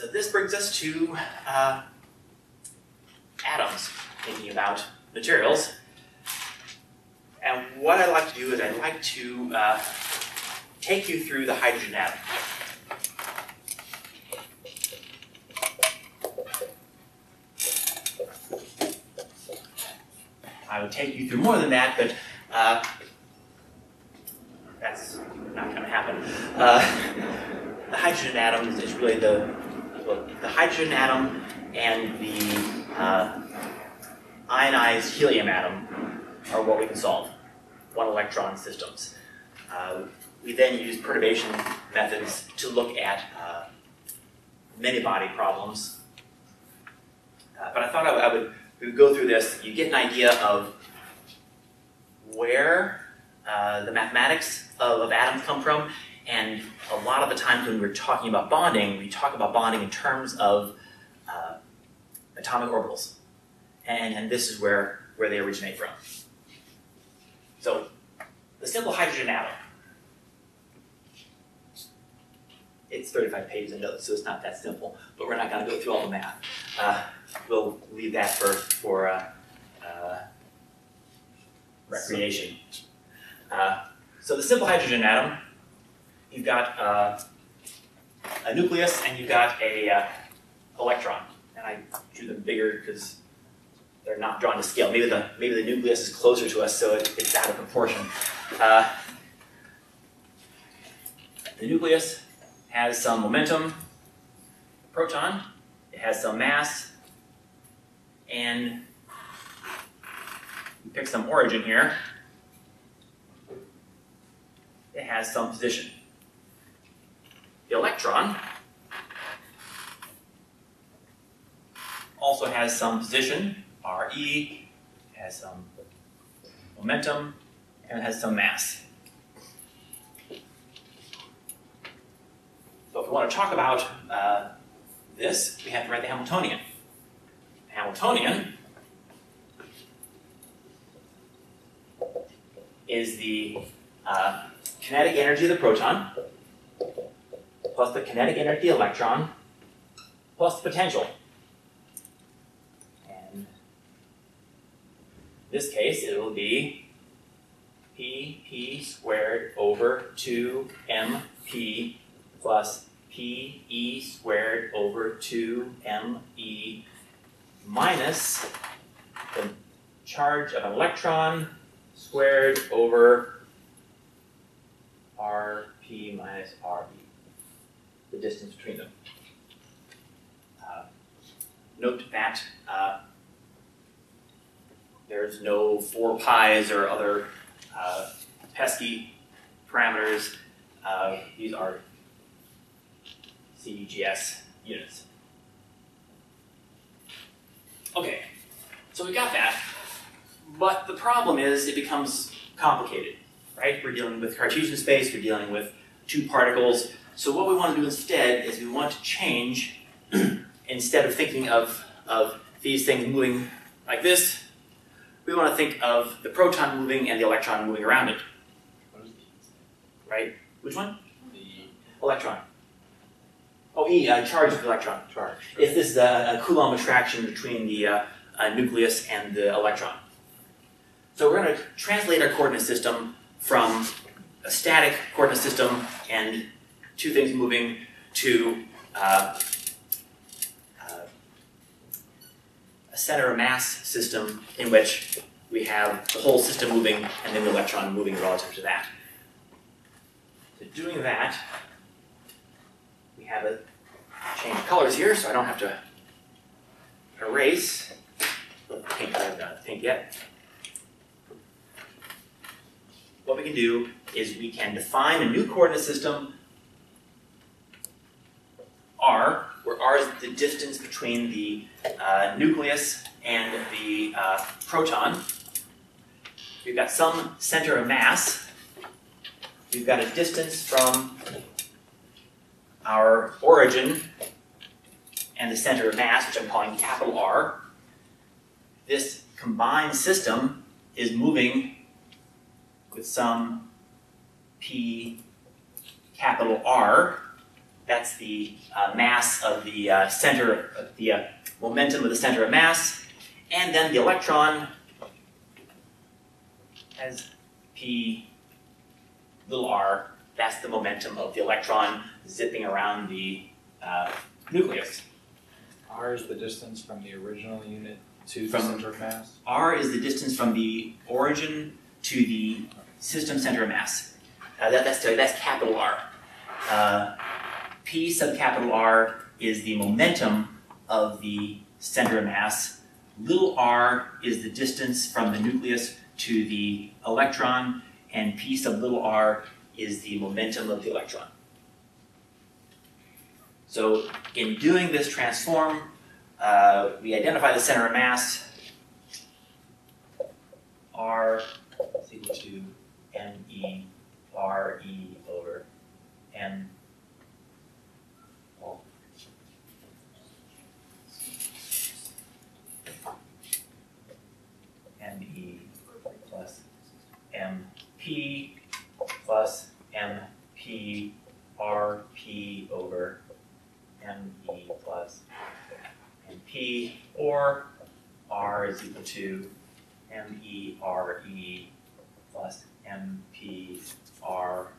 So this brings us to uh, atoms, thinking about materials. And what I'd like to do is I'd like to uh, take you through the hydrogen atom. I would take you through more than that, but uh, that's not going to happen. Uh, the hydrogen atom is really the the hydrogen atom and the uh, ionized helium atom are what we can solve, one electron systems. Uh, we then use perturbation methods to look at uh, many body problems. Uh, but I thought I, I would go through this, you get an idea of where uh, the mathematics of, of, atoms come from, and a lot of the times when we're talking about bonding, we talk about bonding in terms of uh, atomic orbitals. And, and this is where, where they originate from. So, the simple hydrogen atom. It's 35 pages of notes, so it's not that simple, but we're not going to go through all the math. Uh, we'll leave that for, for uh, uh, recreation. Uh, so the simple hydrogen atom, you've got uh, a nucleus and you've got a uh, electron. And I drew them bigger because they're not drawn to scale. Maybe the, maybe the nucleus is closer to us, so it, it's out of proportion. the nucleus has some momentum, proton, it has some mass, and pick some origin here. It has some position. The electron also has some position, Re, has some momentum, and has some mass. So if we want to talk about uh, this, we have to write the Hamiltonian. Hamiltonian is the uh, kinetic energy of the proton plus the kinetic energy of the electron plus the potential. And in this case, it will be p p squared over 2mp plus p e squared over 2me minus the charge of an electron squared over rp minus rb, the distance between them. Uh, note that uh, there's no 4 pi's or other uh, pesky parameters. Uh, these are CGS units. Okay, so we got that, but the problem is it becomes complicated, right? We're dealing with Cartesian space, we're dealing with two particles. So what we want to do instead is we want to change, instead of thinking of, of these things moving like this, we want to think of the proton moving and the electron moving around it. Right? Which one? The electron. Oh, E, uh, charge of the electron. Charge. If this is a, a Coulomb attraction between the uh, nucleus and the electron. So we're going to translate our coordinate system from a static coordinate system and two things moving to uh, uh, a center of mass system in which we have the whole system moving and then the electron moving relative to that. So doing that, we have a change of colors here, so I don't have to erase. Paint, I haven't done paint yet. What we can do is we can define a new coordinate system, r, where r is the distance between the uh, nucleus and the uh, proton. We've got some center of mass. We've got a distance from our origin and the center of mass, which I'm calling capital R. This combined system is moving with some P capital R that's the uh, mass of the uh, center, of the uh, momentum of the center of mass. And then the electron has p little r, that's the momentum of the electron zipping around the uh, nucleus. R is the distance from the original unit to the center of mass. R is the distance from the origin to the system center of mass. Uh, that, that's, that's capital R. Uh, P sub capital R is the momentum of the center of mass. Little r is the distance from the nucleus to the electron, and P sub little r is the momentum of the electron. So in doing this transform, uh, we identify the center of mass, R is equal to M E R E over M. oh. M E plus M P plus M P R P over M E plus M P or R is equal to M E R E plus M P R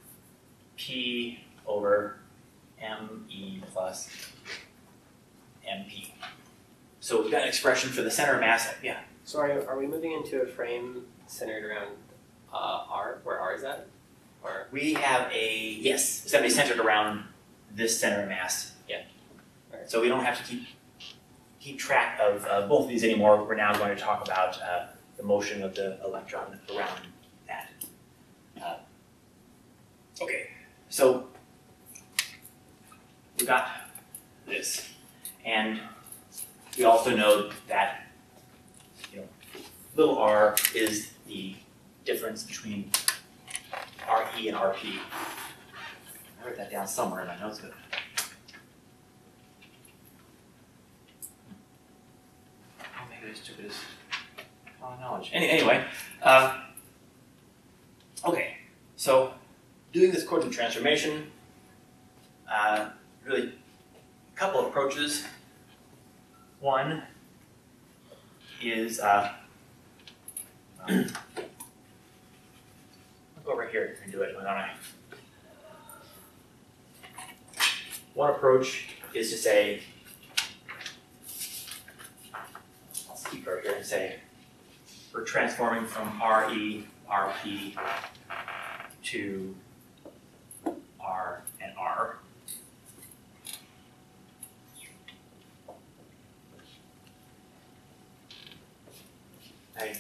P over M E plus M P. So we've got an expression for the center of mass. Yeah. So are we moving into a frame centered around uh, R, where R is at? Or We have a yes, it's gonna be centered around this center of mass. Yeah. Alright. So we don't have to keep keep track of uh, both of these anymore. We're now going to talk about uh, the motion of the electron around that. Uh, okay, so we got this, and we also know that you know little r is the difference between RE and RP. I wrote that down somewhere in my notes, but. Oh, maybe I just took it as common knowledge. Any, anyway, uh, okay, so doing this quotient transformation, uh, really a couple approaches. One is uh, go over here and do it, why don't I? One approach is to say, I'll keep right here and say, we're transforming from RE, RP to R and R. Okay.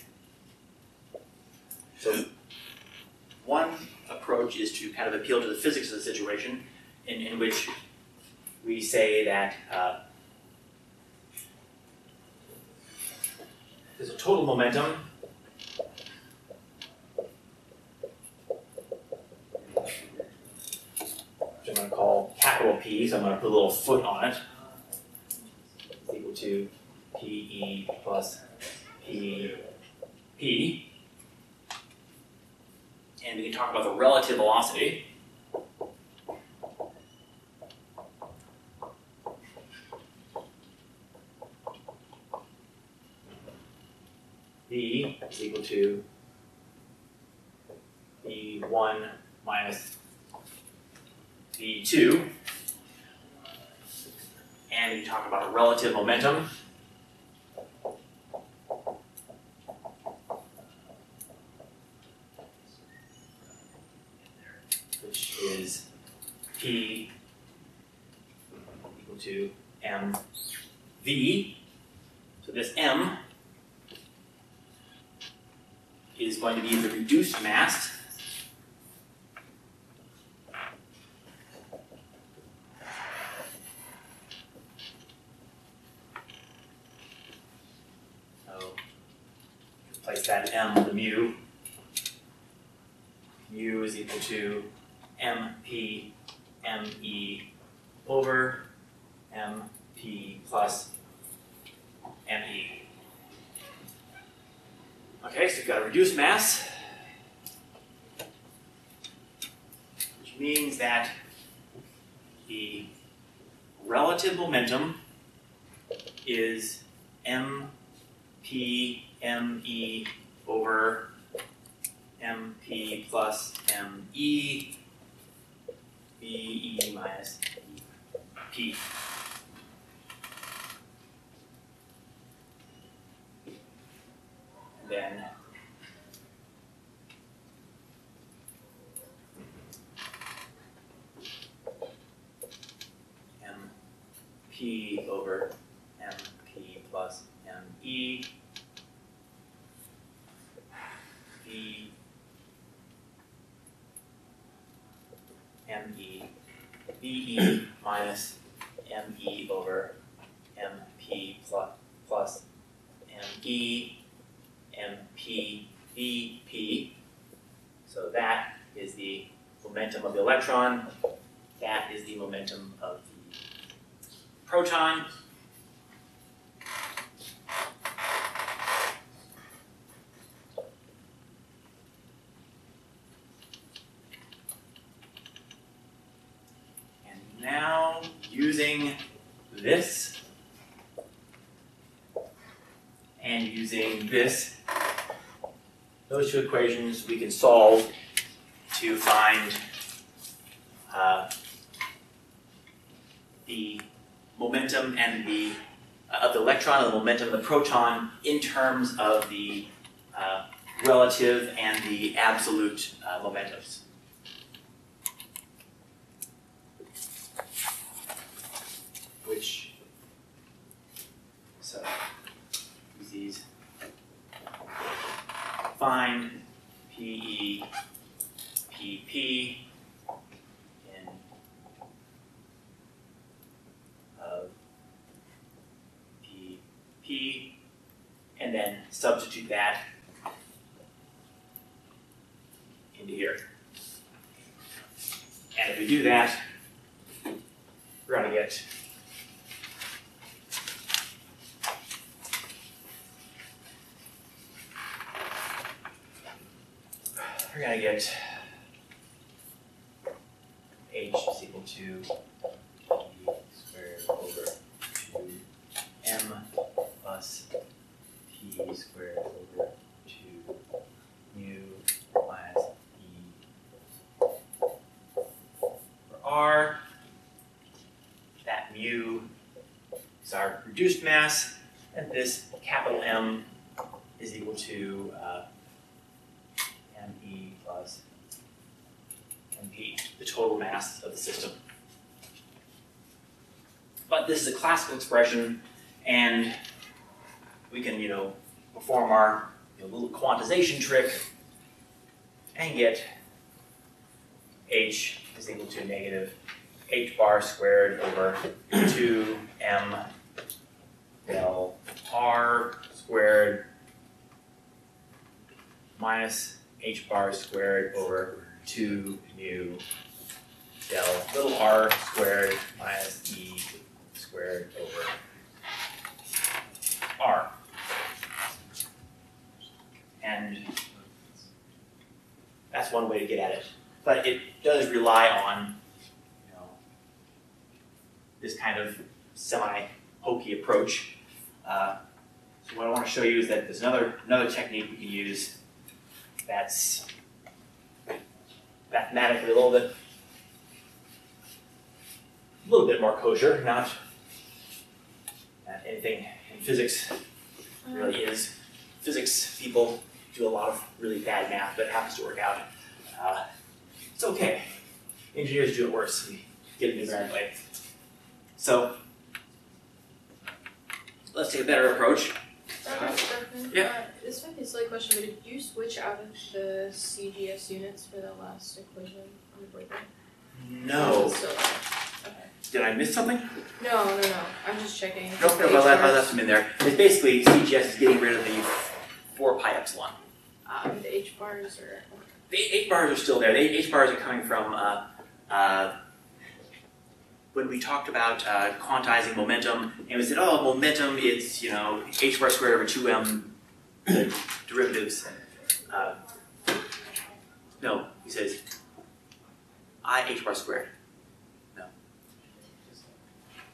So one approach is to kind of appeal to the physics of the situation, in, in which we say that uh, there's a total momentum. Which I'm going to call capital P, so I'm going to put a little foot on it. Equal to PE plus P P and we can talk about the relative velocity. V is equal to V1 minus V2. And we talk about relative momentum. which is P equal to M V. So this M is going to be the reduced mass. So place that M the mu. Mu is equal to MP ME over MP plus ME. Okay, so you've got a reduced mass, which means that the relative momentum is m p m e over m p plus m e b e minus p. And then m p over m p plus m e v m e v e minus m e over m p plus plus m e m p v p. So that is the momentum of the electron. That is the momentum of the And now, using this and using this, those two equations we can solve to find uh, the momentum and the uh, of the electron and the momentum of the proton in terms of the uh, relative and the absolute uh, momentums. Which so use these find P E P P in of P P and then substitute that into here. And if we do that, we're gonna get we're gonna get h is equal to p squared over two m plus p squared over two mu minus e for r. That mu is our reduced mass, and this capital M is equal to uh, ME plus MP, the total mass of the system. But this is a classical expression, and we can, you know, perform our you know, little quantization trick and get h is equal to negative h bar squared over 2m del r squared minus h bar squared over 2 mu del little r squared minus e squared over r. And that's one way to get at it. But it does rely on, you know, this kind of semi-hokey approach. Uh, what I want to show you is that there's another another technique we can use that's mathematically a little bit a little bit more kosher, not not anything in physics really is. Physics people do a lot of really bad math, but it happens to work out. Uh, it's okay. Engineers do it worse. We get it the right way. So let's take a better approach. Yeah. Uh, this might be a silly question, but did you switch out of the CGS units for the last equation on the board there? No. So, okay. Did I miss something? No, no, no. I'm just checking. Nope, no, I left, I left them in there. It's basically CGS is getting rid of the four pi epsilon. Um, the H bars or The H bars are still there. The H bars are coming from uh, uh, when we talked about uh, quantizing momentum, and we said, oh, momentum is you know h bar squared over two m the derivatives. Uh, no, he says i h bar squared. No,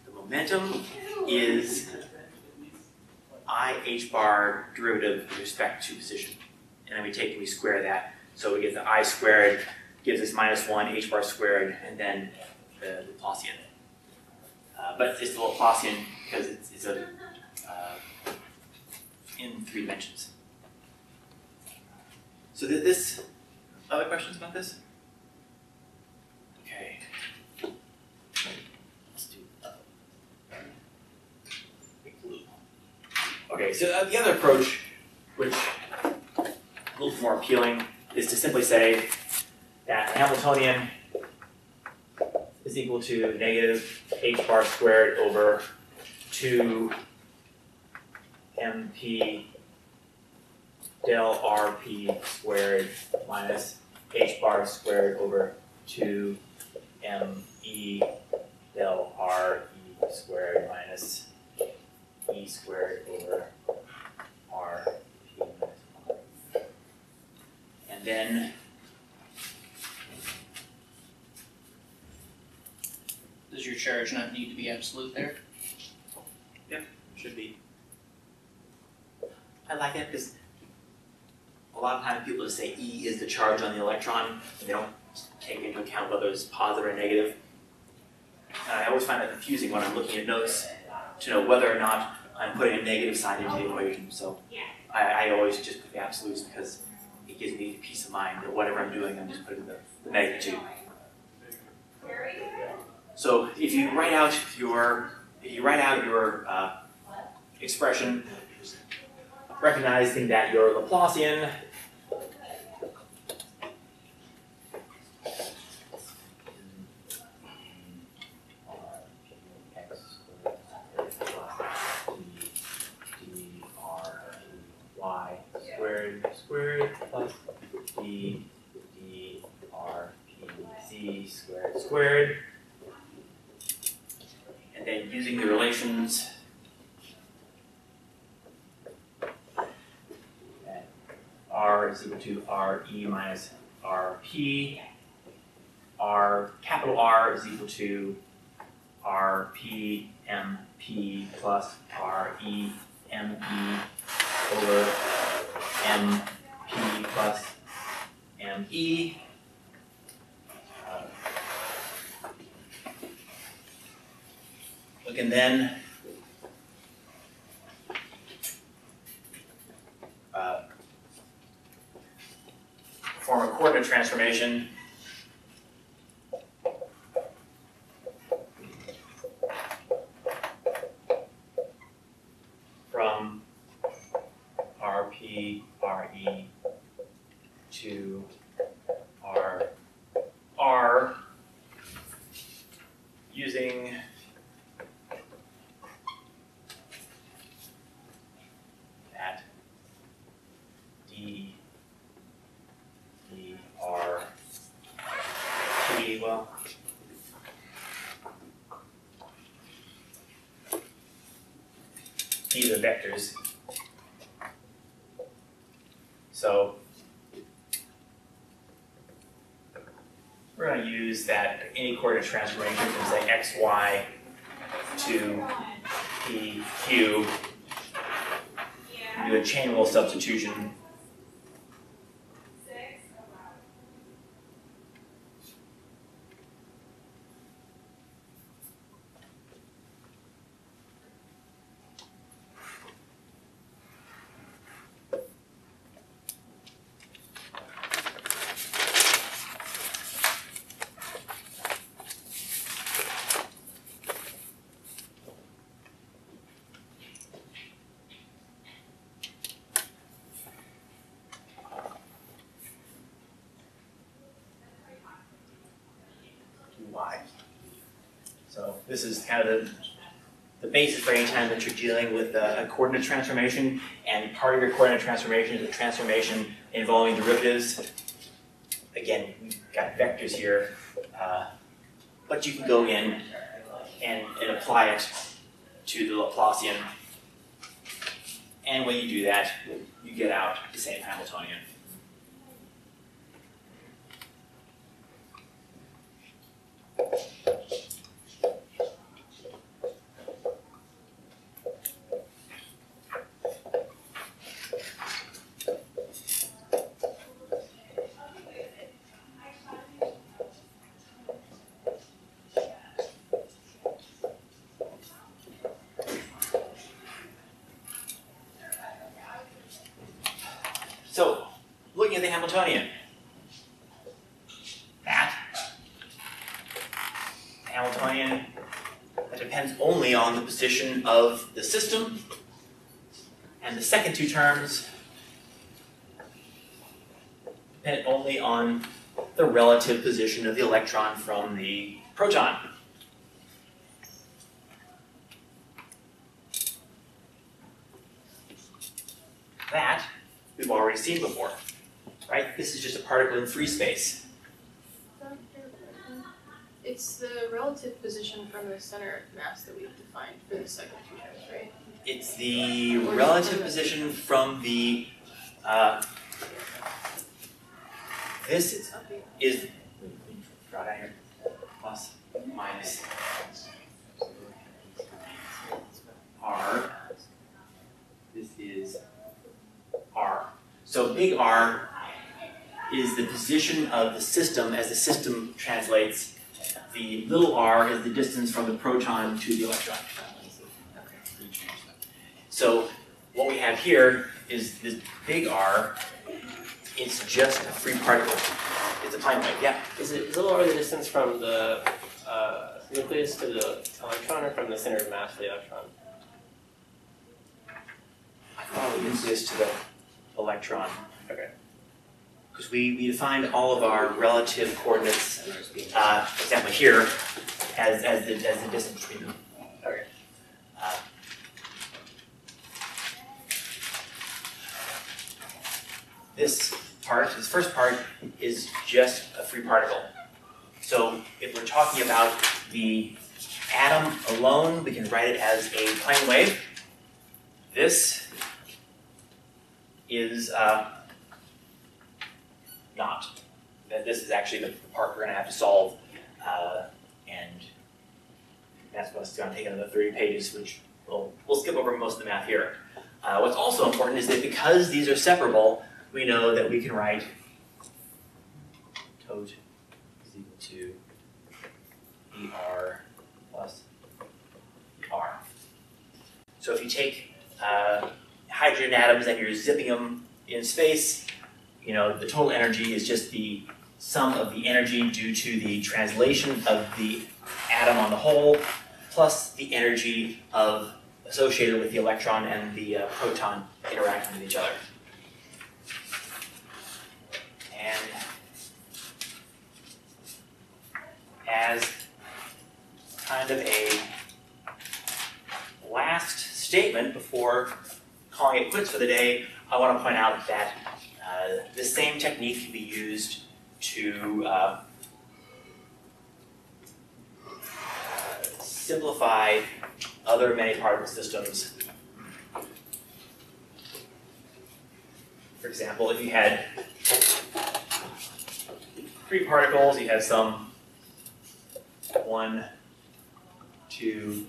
the Momentum is I h bar derivative with respect to position. And then we take and we square that. So we get the I squared gives us minus one h bar squared and then the Laplacian. Uh, but it's the Laplacian because it's, it's a uh, in three dimensions. So th- this other questions about this? Okay. Let's do blue. Okay, so uh, the other approach, which a little more appealing, is to simply say that Hamiltonian is equal to negative h bar squared over two mp del rp squared minus h bar squared over two me del r e squared minus e squared over r p minus one. And then Charge not need to be absolute there? Yep, should be. I like it because a lot of times people just say E is the charge on the electron, and they don't take into account whether it's positive or negative. And I always find that confusing when I'm looking at notes to know whether or not I'm putting a negative sign into the equation. So I, I always just put the absolutes because it gives me peace of mind that whatever I'm doing, I'm just putting the, the magnitude. So if you write out your if you write out your uh, expression, recognizing that your Laplacian y squared squared plus d d r p z squared squared and then using the relations that R is equal to RE minus RP. R, capital R is equal to R P M P plus RE ME over MP plus ME. Uh, We can then uh, form a coordinate transformation from RP, RE to R, R using that D D R P well these are vectors. So we're going to use that any coordinate transformation from say x y to p q do a chain rule substitution. y. So this is kind of the, the basis for any time that you're dealing with a, a coordinate transformation, and part of your coordinate transformation is a transformation involving derivatives. Again, we've got vectors here, uh, but you can go in and, and apply it to the Laplacian. And when you do that, you get out the same Hamiltonian. The Hamiltonian? That. Hamiltonian that depends only on the position of the system. And the second two terms depend only on the relative position of the electron from the proton. That we've already seen before, right? This is just a particle in free space. It's the relative position from the center of mass that we've defined for the second two terms, right? It's the relative position from the, uh, this is, Up here. is, draw down here, plus, minus R. This is R. So big R is the position of the system as the system translates. The little r is the distance from the proton to the electron. So what we have here is this big R, it's just a free particle. It's a time wave, yeah. Is it is it lower the distance from the uh, nucleus to the electron or from the center of mass to the electron? I thought we used this to the electron. Okay. Because we, we defined all of our relative coordinates, uh, for example here, as, as the, as the distance between them. Uh, This part, this first part, is just a free particle. So if we're talking about the atom alone, we can write it as a plane wave. This is uh, not. That this is actually the part we're going to have to solve, uh, and that's what's going to take another 30 pages, which we'll, we'll skip over most of the math here. Uh, what's also important is that because these are separable, we know that we can write tote is equal to er plus r. So if you take uh, hydrogen atoms and you're zipping them in space, you know, the total energy is just the sum of the energy due to the translation of the atom on the whole, plus the energy of associated with the electron and the uh, proton interacting with each other. And as kind of a last statement before calling it quits for the day, I want to point out that uh, the same technique can be used to uh, simplify other many particle systems. For example, if you had three particles, you had some one, two,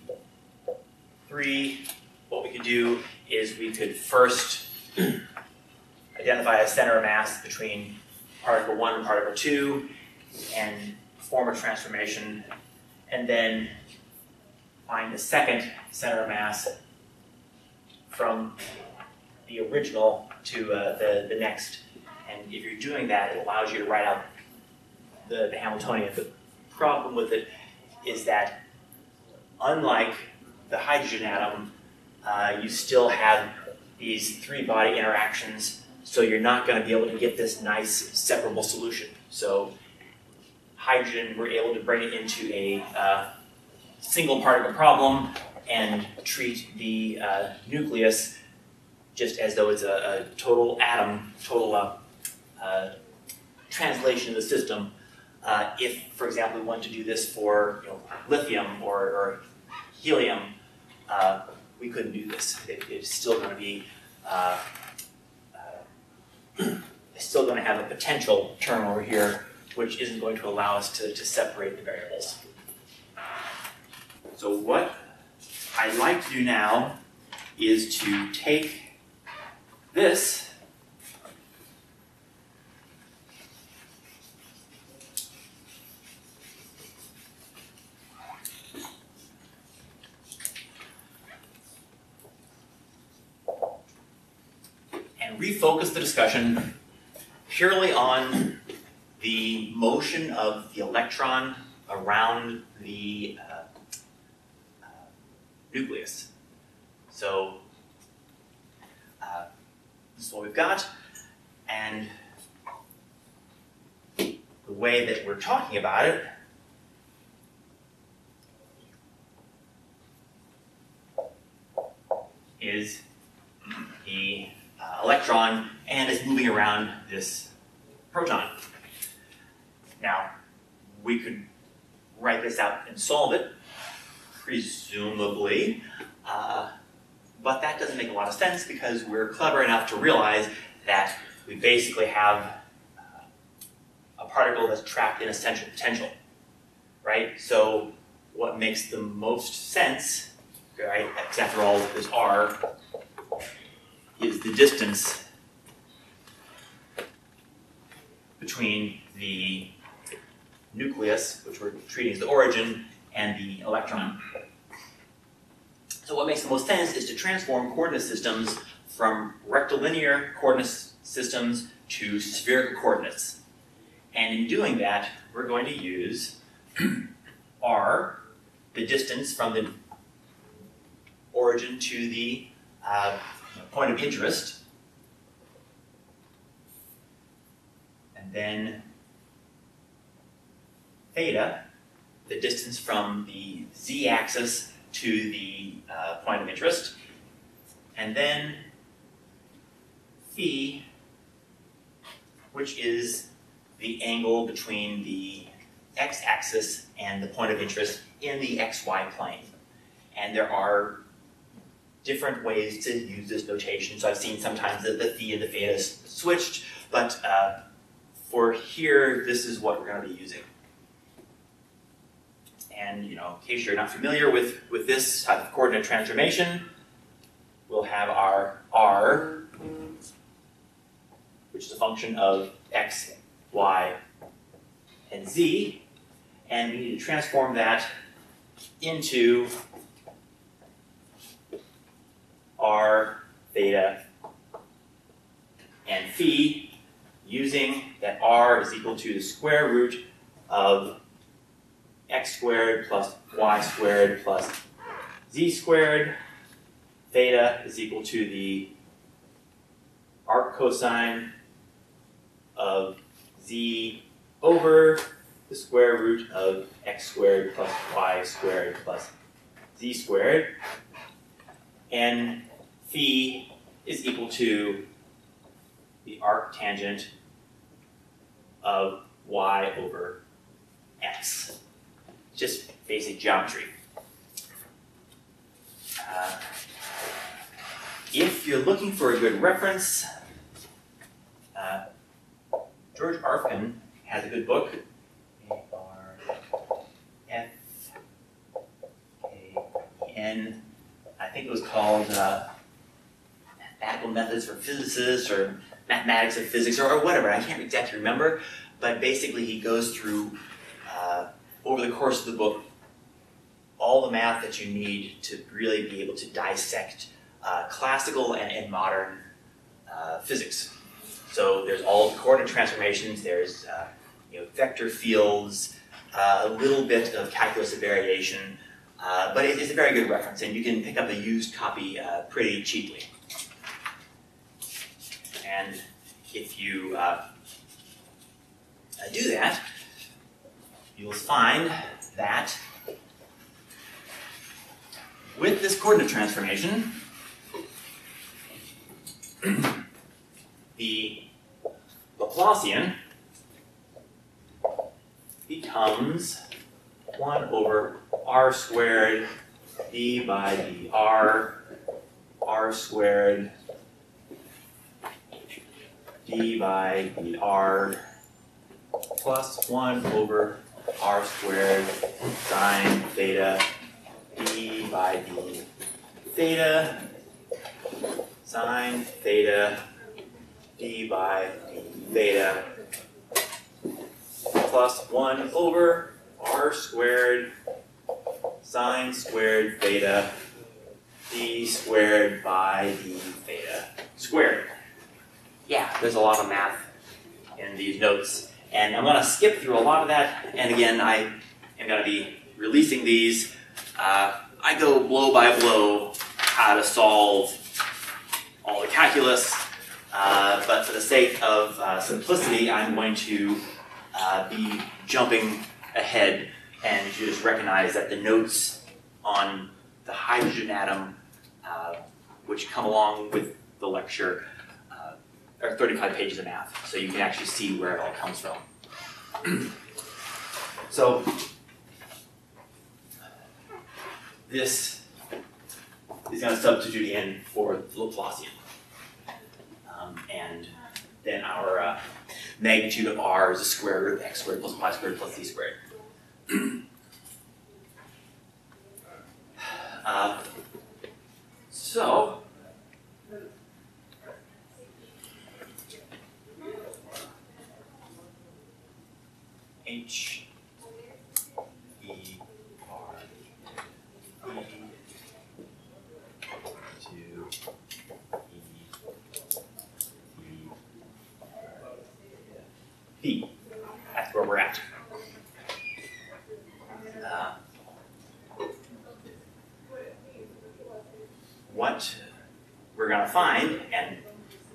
three. What we could do is we could first identify a center of mass between particle one and particle two and form a transformation and then find the second center of mass from the original to uh, the, the next. And if you're doing that, it allows you to write out the, the Hamiltonian. The problem with it is that unlike the hydrogen atom, uh, you still have these three body interactions, so you're not going to be able to get this nice separable solution. So hydrogen, we're able to bring it into a uh, single particle problem and treat the uh, nucleus just as though it's a, a total atom, total uh, uh, translation of the system. Uh, if, for example, we want to do this for you know, lithium or, or helium, uh, we couldn't do this. It, it's still going to be, it's still going to have a potential term over here, which isn't going to allow us to, to separate the variables. So what I'd like to do now is to take this and refocus the discussion purely on the motion of the electron around the uh, uh, nucleus. So uh, this is what we've got, and the way that we're talking about it is the uh, electron and it's moving around this proton. Now, we could write this out and solve it, presumably, uh, but that doesn't make a lot of sense because we're clever enough to realize that we basically have uh, a particle that's trapped in a central potential, right? So what makes the most sense, right, because after all, this R is the distance between the nucleus, which we're treating as the origin, and the electron. So what makes the most sense is to transform coordinate systems from rectilinear coordinate systems to spherical coordinates. And in doing that, we're going to use r, the distance from the origin to the uh, point of interest, and then theta, the distance from the z-axis to the uh, point of interest, and then phi, which is the angle between the x-axis and the point of interest in the xy plane. And there are different ways to use this notation. So I've seen sometimes that the phi and the theta switched, but uh, for here, this is what we're going to be using. And you know, in case you're not familiar with, with this type of coordinate transformation, we'll have our r, which is a function of x, y, and z, and we need to transform that into r, theta, and phi using that r is equal to the square root of x squared plus y squared plus z squared. Theta is equal to the arc cosine of z over the square root of x squared plus y squared plus z squared. And phi is equal to the arc tangent of y over x. Just basic geometry. Uh, if you're looking for a good reference, uh, George Arfken has a good book. A-R-F-K-E-N. I think it was called uh, Mathematical Methods for Physicists or Mathematics of Physics or, or whatever. I can't exactly remember. But basically, he goes through uh, over the course of the book all the math that you need to really be able to dissect uh, classical and, and modern uh, physics. So there's all the coordinate transformations, there's uh, you know, vector fields, uh, a little bit of calculus of variation, uh, but it, it's a very good reference, and you can pick up a used copy pretty cheaply. And if you uh, do that, you'll find that with this coordinate transformation, the Laplacian becomes 1 over r squared d by dr r squared d by dr plus 1 over r squared sine theta d by d theta sine theta d by d theta plus 1 over r squared sine squared theta d squared by d theta squared. Yeah, there's a lot of math in these notes. And I'm gonna skip through a lot of that, and again, I am gonna be releasing these. Uh, I go blow by blow how to solve all the calculus, uh, but for the sake of uh, simplicity, I'm going to uh, be jumping ahead and you just recognize that the notes on the hydrogen atom, uh, which come along with the lecture, are 35 pages of math, so you can actually see where it all comes from. so, this is going to substitute in for the Laplacian. Um, and then our uh, magnitude of r is the square root of x squared plus y squared plus z squared. uh, so, H E R E to E E P. That's where we're at. Uh, what we're going to find, and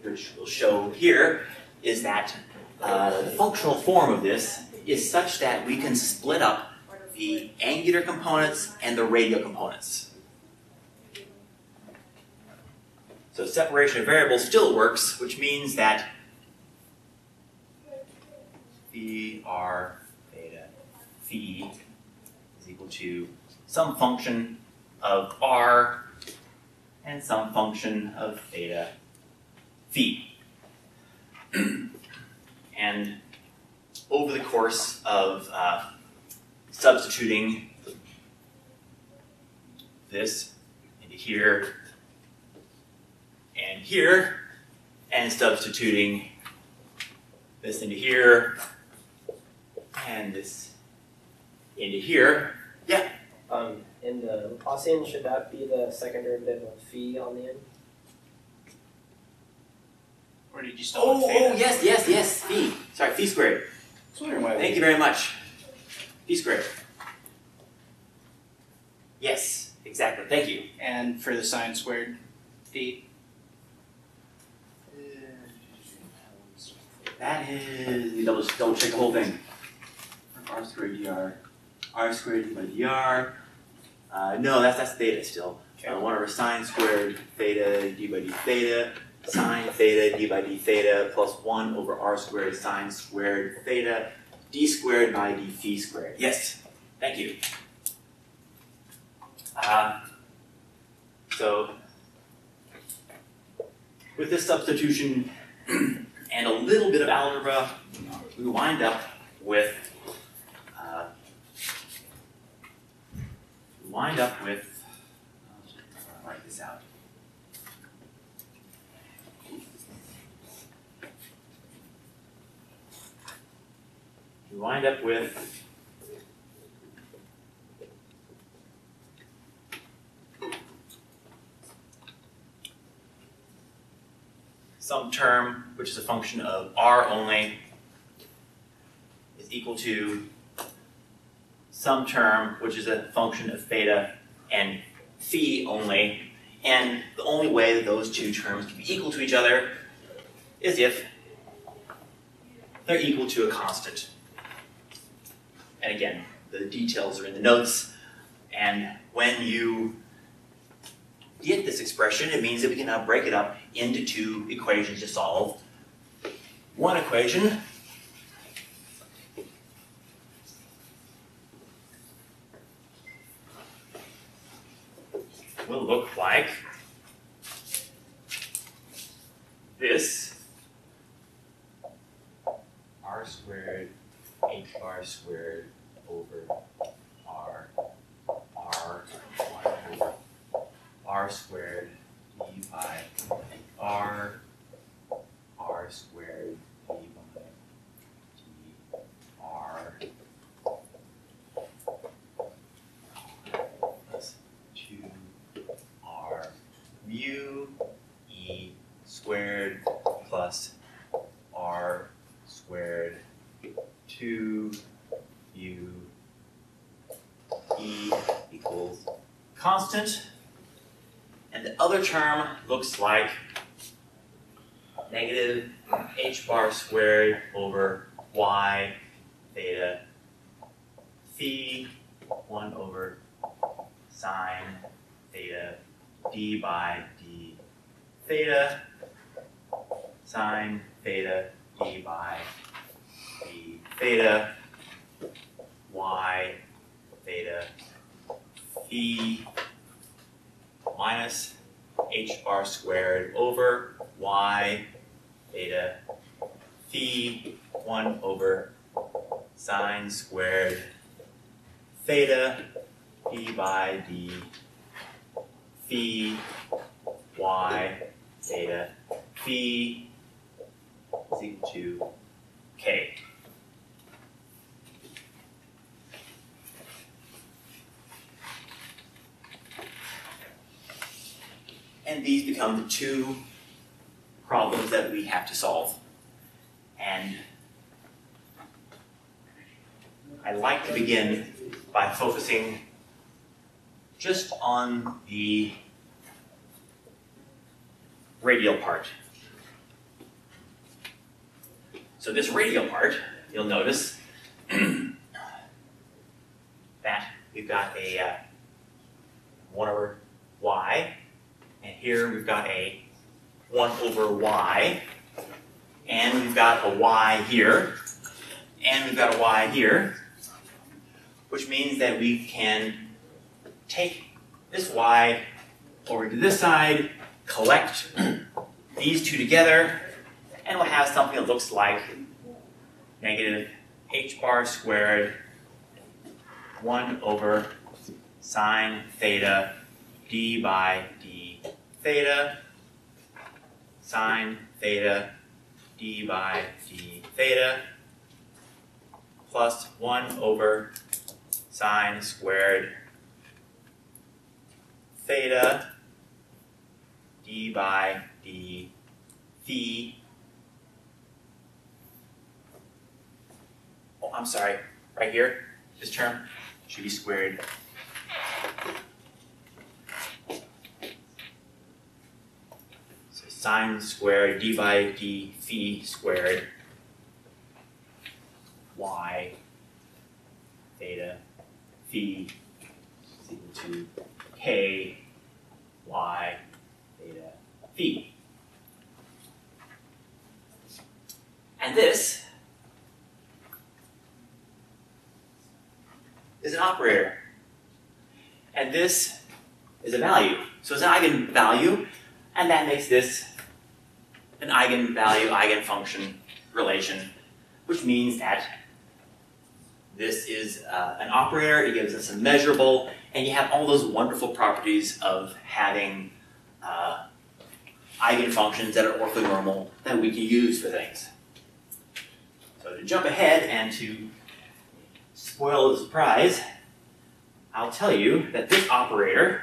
which we'll show here, is that uh, the functional form of this is such that we can split up the angular components and the radial components. So separation of variables still works, which means that phi r theta phi is equal to some function of r and some function of theta phi. and over the course of uh, substituting this into here and here, and substituting this into here, and this into here. Yeah, Um, in the Laplacian, should that be the second derivative of phi on the end? Or did you start Oh, oh, yes, yes, yes, phi. Sorry, phi squared. I was wondering why Thank you very much. Phi squared. Yes, exactly. Thank you. And for the sine squared phi. That is, we double, double check the whole thing. R squared dr, R squared by dr. Uh, no, that's, that's theta still. Uh, one over sine squared theta d by d theta, sine theta d by d theta plus one over r squared sine squared theta d squared by d phi squared. Yes, thank you. Uh, so, with this substitution and a little bit of algebra, we wind up with uh, wind up with I'll write this out. We wind up with some term which is a function of r only is equal to some term which is a function of theta and phi only. And the only way that those two terms can be equal to each other is if they're equal to a constant. And again, the details are in the notes. And when you get this expression, it means that we can now break it up into two equations to solve. One equation will look like this r squared h bar squared over r, r, 1 over r squared e by r, r squared e by g r. Plus 2 r mu e squared plus r squared 2 u constant. And the other term looks like negative h bar squared over y theta phi 1 over sine theta d by d theta sine theta d by d theta y phi minus h bar squared over y theta phi 1 over sine squared theta d by d phi y theta phi is equal to k. And these become the two problems that we have to solve. And I like to begin by focusing just on the radial part. So this radial part, you'll notice that we've got a uh, 1 over y, and here we've got a 1 over y, and we've got a y here, and we've got a y here, which means that we can take this y over to this side, collect these two together, and we'll have something that looks like negative h bar squared 1 over sine theta d by d theta sine theta d by d theta plus 1 over sine squared theta d by d phi. Oh, I'm sorry, right here, this term should be squared. Sine squared d by d phi squared y theta phi is equal to k y theta phi. And this is an operator. And this is a value. So it's an eigenvalue, and that makes this an eigenvalue eigenfunction relation, which means that this is uh, an operator, it gives us a measurable, and you have all those wonderful properties of having uh, eigenfunctions that are orthonormal that we can use for things. So to jump ahead and to spoil the surprise, I'll tell you that this operator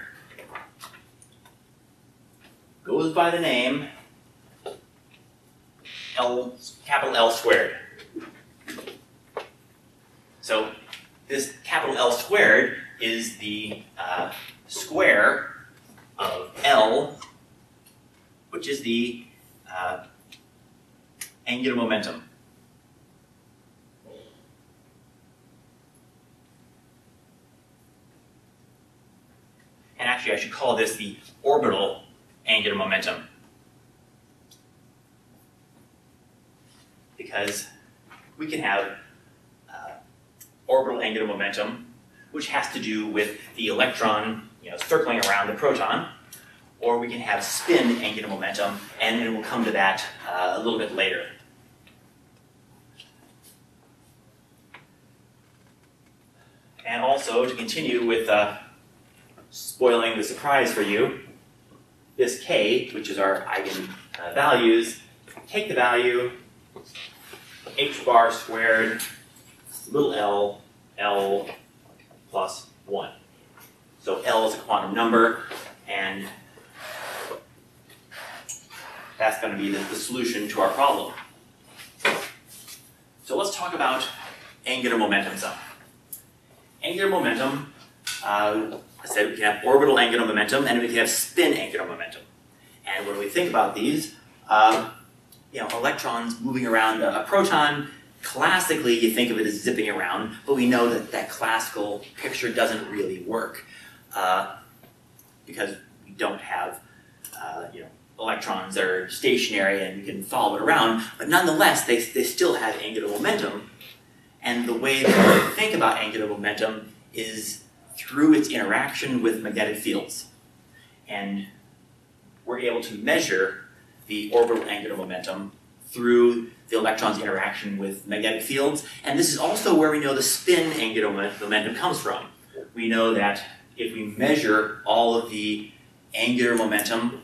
goes by the name L capital L squared. So this capital L squared is the uh, square of L, which is the uh, angular momentum. And actually, I should call this the orbital angular momentum. Because we can have uh, orbital angular momentum, which has to do with the electron you know, circling around the proton, or we can have spin angular momentum, and then we'll come to that uh, a little bit later. And also, to continue with uh, spoiling the surprise for you, this k, which is our eigenvalues, uh, take the value h bar squared, little l, l plus 1. So L is a quantum number, and that's going to be the, the solution to our problem. So let's talk about angular momentum some. Angular momentum, uh, I said we can have orbital angular momentum and we can have spin angular momentum. And when we think about these, um, you know, electrons moving around a, a proton, classically you think of it as zipping around, but we know that that classical picture doesn't really work uh, because we don't have, uh, you know, electrons that are stationary and we can follow it around, but nonetheless, they, they still have angular momentum. And the way that we think about angular momentum is through its interaction with magnetic fields. And we're able to measure the orbital angular momentum through the electron's interaction with magnetic fields. And this is also where we know the spin angular momentum comes from. We know that if we measure all of the angular momentum,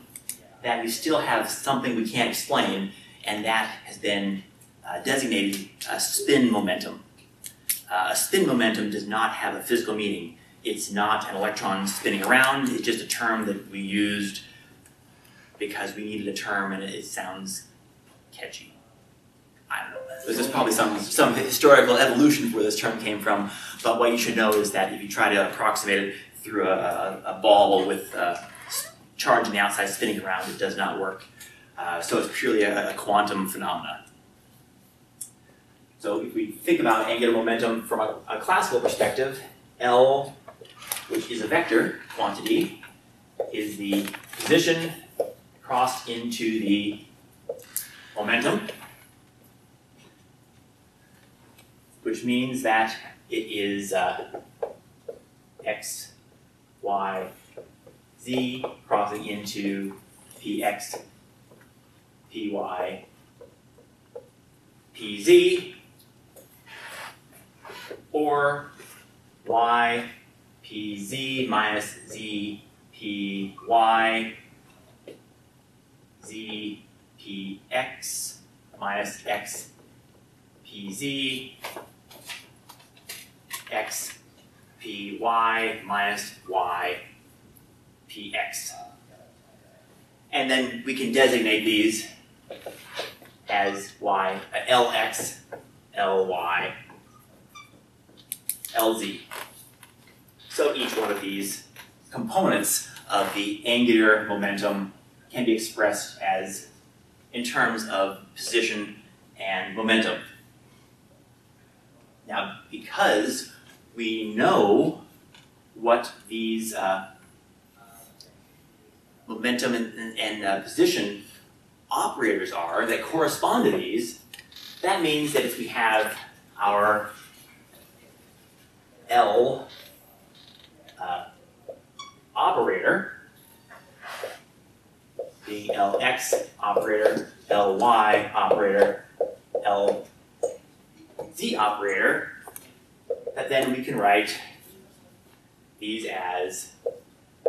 that we still have something we can't explain, and that has been uh, designated a spin momentum. Uh, a spin momentum does not have a physical meaning. It's not an electron spinning around, it's just a term that we used because we needed a term and it sounds catchy. I don't know. There's just probably some, some historical evolution where this term came from, but what you should know is that if you try to approximate it through a, a, a ball with uh, charge on the outside spinning around, it does not work. Uh, so it's purely a, a quantum phenomena. So if we think about angular momentum from a, a classical perspective, L, which is a vector quantity, is the position crossed into the momentum, which means that it is uh, x, y, z crossing into px, py, pz, or y, pz minus z, py, z, px minus x, pz, x, py minus y, px. And then we can designate these as y, uh, lx, ly, lz. So each one of these components of the angular momentum can be expressed as in terms of position and momentum. Now, because we know what these uh, momentum and, and, uh, position operators are that correspond to these, that means that if we have our L uh, operator, being Lx operator, Ly operator, Lz operator, that then we can write these as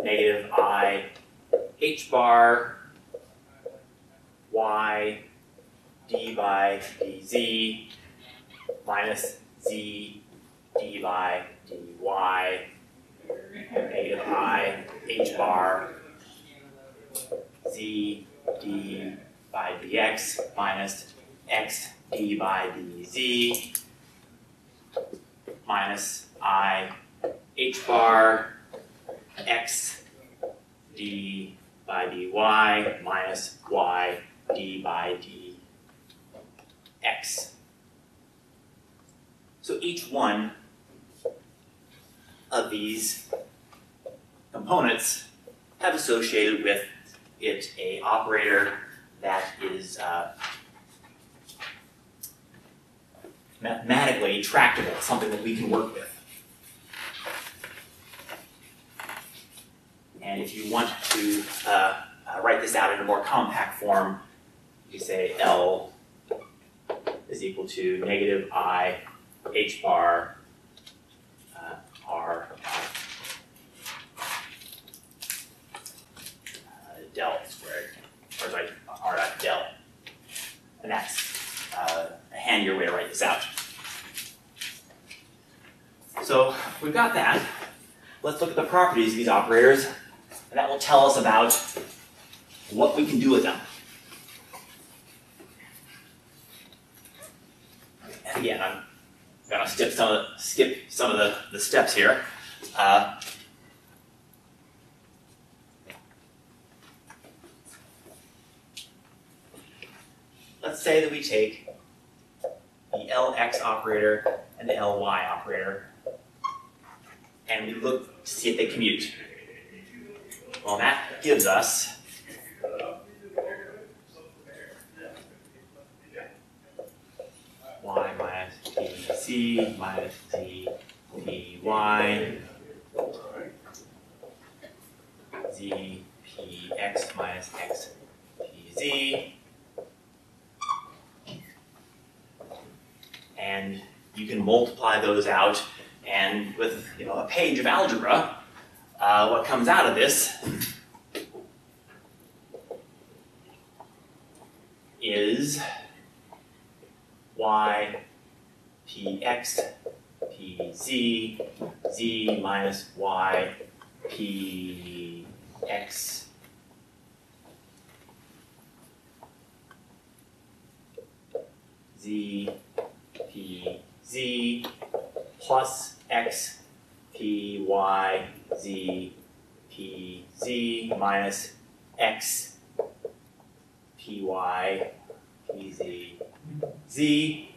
negative I h bar y d by dz minus z d by dy negative i h bar z d by dx minus x d by dz minus i h bar x d by dy minus y d by dx. So each one of these components have associated with it a operator that is uh, mathematically tractable, something that we can work with. And if you want to uh, uh, write this out in a more compact form, you say L is equal to negative I H bar uh, R uh, del squared, or sorry, R dot del. And that's uh, a handier way to write this out. So we've got that. Let's look at the properties of these operators, and that will tell us about what we can do with them. And again, I'm gonna skip some of the, skip some of the, the steps here. Uh, let's say that we take the LX operator and the LY operator, and we look to see if they commute. Well, that gives us y minus tc minus t ty z px minus x pz and you can multiply those out and with you know a page of algebra uh, what comes out of this is y px pz z minus y px z p z plus x p y z p z minus x p y p z z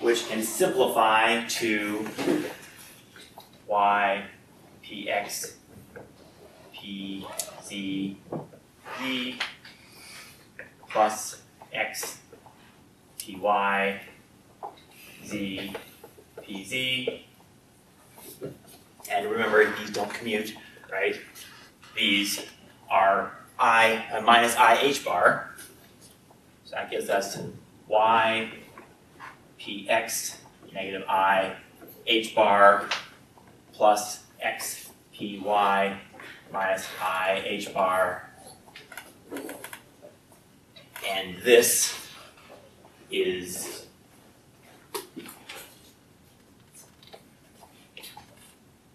which can simplify to y px p z z plus x py z pz and remember these don't commute right? These are i uh, minus i h bar. So that gives us y px negative i h bar plus x py minus i h bar. And this is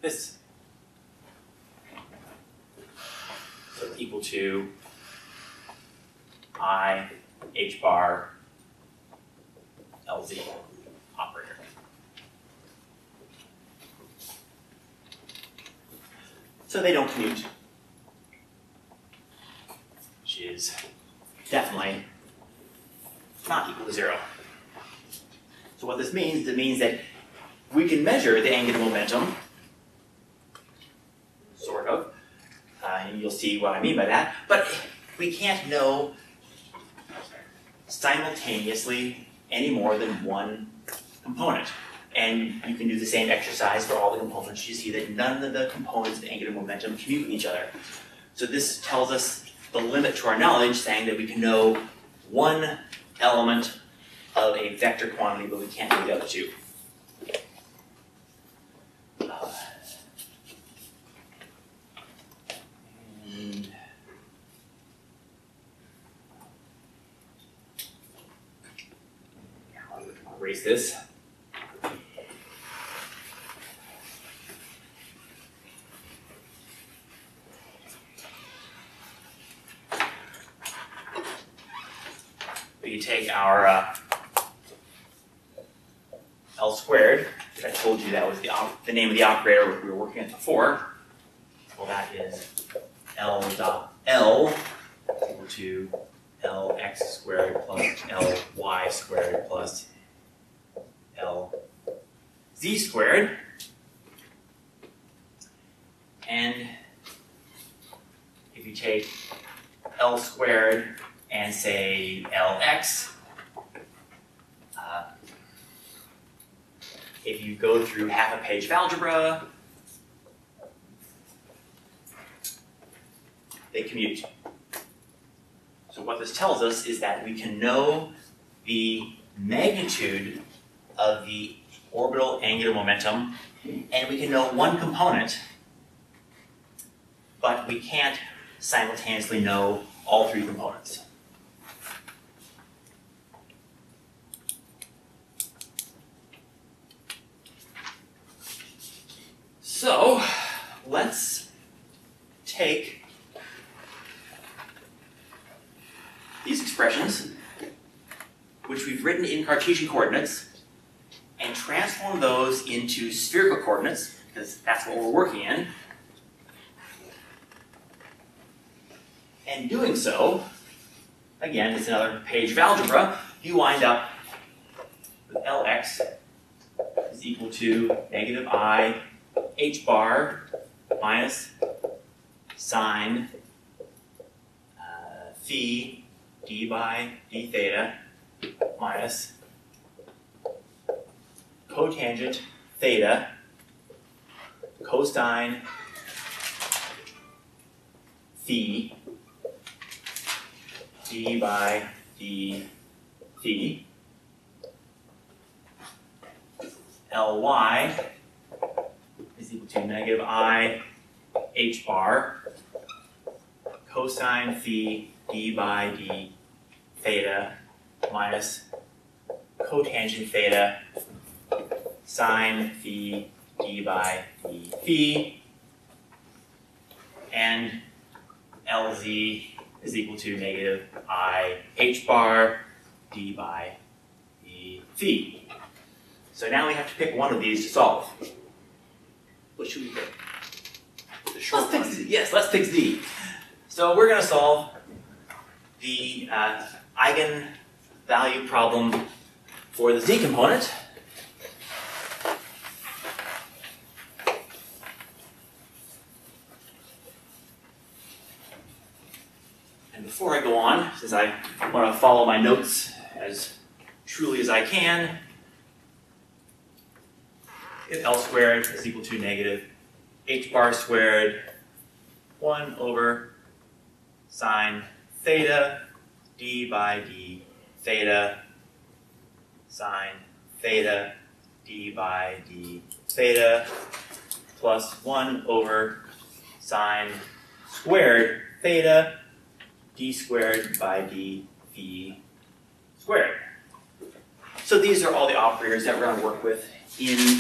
this. So equal to I H bar LZ operator. So they don't commute. Which is definitely not equal to zero. So what this means, is it means that we can measure the angular momentum, sort of, uh, and you'll see what I mean by that, but we can't know simultaneously any more than one component. And you can do the same exercise for all the components. You see that none of the components of angular momentum commute with each other. So this tells us the limit to our knowledge, saying that we can know one element of a vector quantity, but we can't know the other two. Uh, and yeah, I'll erase this. We can take our uh, L squared, which I told you that was the, op- the name of the operator we were working at before. Well, that is L dot L equal to LX squared plus LY squared plus LZ squared. And if you take L squared and say Lx, uh, if you go through half a page of algebra, they commute. So what this tells us is that we can know the magnitude of the orbital angular momentum, and we can know one component, but we can't simultaneously know all three components. So let's take these expressions, which we've written in Cartesian coordinates, and transform those into spherical coordinates, because that's what we're working in. And doing so, again, it's another page of algebra, you wind up with Lx is equal to negative i h bar minus sine uh, phi d by d theta minus cotangent theta cosine phi d by d phi ly is equal to negative i h bar cosine phi d by d theta minus cotangent theta sine phi d by d phi and lz is equal to negative i h bar d by d phi. So now we have to pick one of these to solve. What should we pick? The short Let's pick. Z. Yes, let's pick Z. So we're going to solve the uh, eigenvalue problem for the Z component. And before I go on, since I want to follow my notes as truly as I can, if L squared is equal to negative h bar squared 1 over sine theta d by d theta sine theta d by d theta plus 1 over sine squared theta d squared by d phi squared. So these are all the operators that we're going to work with in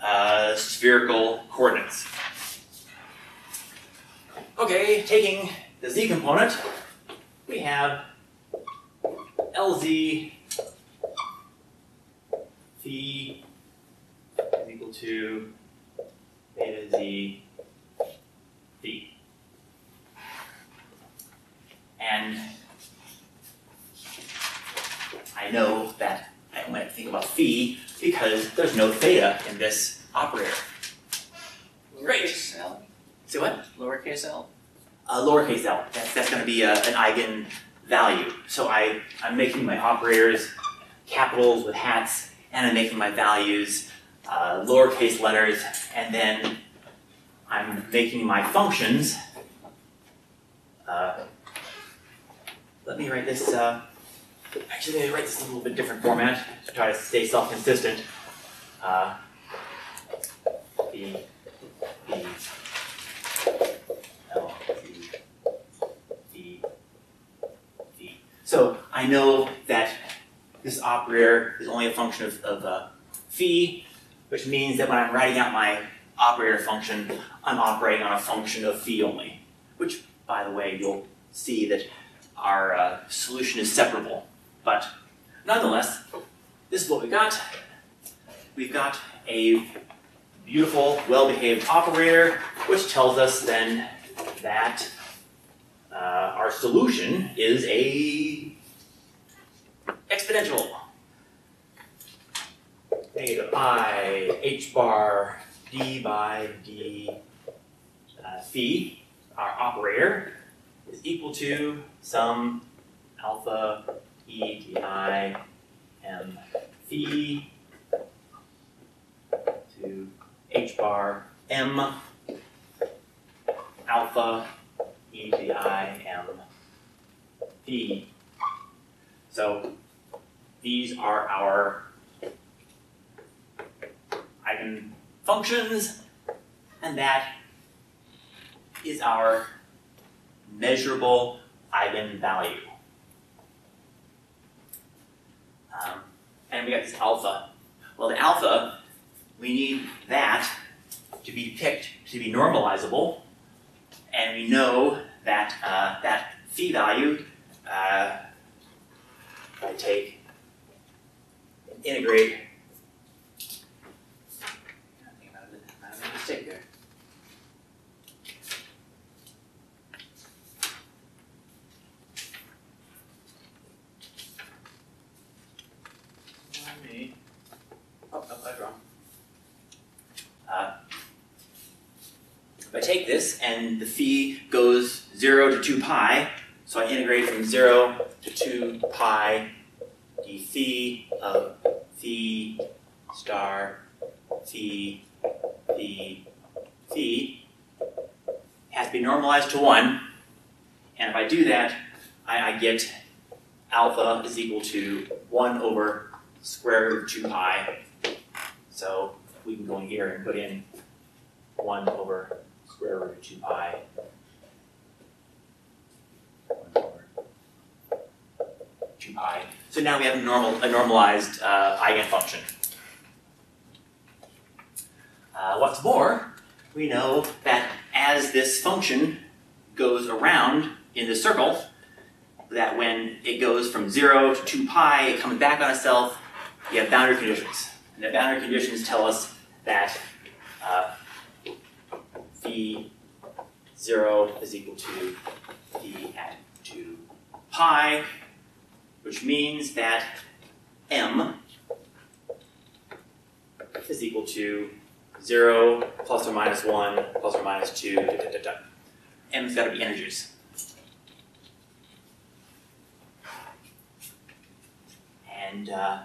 uh, spherical coordinates. Okay, taking the z component, we have Lz phi is equal to beta z phi. And I know that I might think about phi because there's no theta in this operator. Great. Lowercase l. See what? Lowercase l. Uh, lowercase l. That's, that's going to be a, an eigen value. So I, I'm making my operators capitals with hats, and I'm making my values uh, lowercase letters, and then I'm making my functions. Uh, let me write this. Uh, actually, let me write this in a little bit different format to try to stay self-consistent. Uh, B, B, L, Z, V, V. So I know that this operator is only a function of, of uh, phi, which means that when I'm writing out my operator function, I'm operating on a function of phi only. Which, by the way, you'll see that our uh, solution is separable. But nonetheless, this is what we got. We've got a beautiful, well-behaved operator, which tells us then that uh, our solution is a exponential. Negative i h bar d by d uh, phi, our operator, is equal to some alpha e d i m phi to h bar m alpha e d i m phi. So these are our eigenfunctions, and that is our measurable eigenvalue. Um, and we got this alpha. Well, the alpha, we need that to be picked to be normalizable, and we know that uh, that phi value, uh, I take integrate. I there. Oh, wrong. Uh, if I take this and the phi goes 0 to 2 pi, so I integrate from 0 to 2 pi d phi of phi star phi phi phi has to be normalized to 1. And if I do that, I, I get alpha is equal to 1 over square root of 2 pi. So we can go in here and put in 1 over square root of 2 pi. 1 over 2 pi. So now we have a normal, a normalized uh, eigenfunction. Uh, what's more, we know that as this function goes around in the circle, that when it goes from 0 to 2 pi, it comes back on itself, you have boundary conditions. And the boundary conditions tell us that uh, phi 0 is equal to phi at 2 pi, which means that m is equal to 0 plus or minus 1 plus or minus 2, da, da, da, da. m's got to be integers. And uh,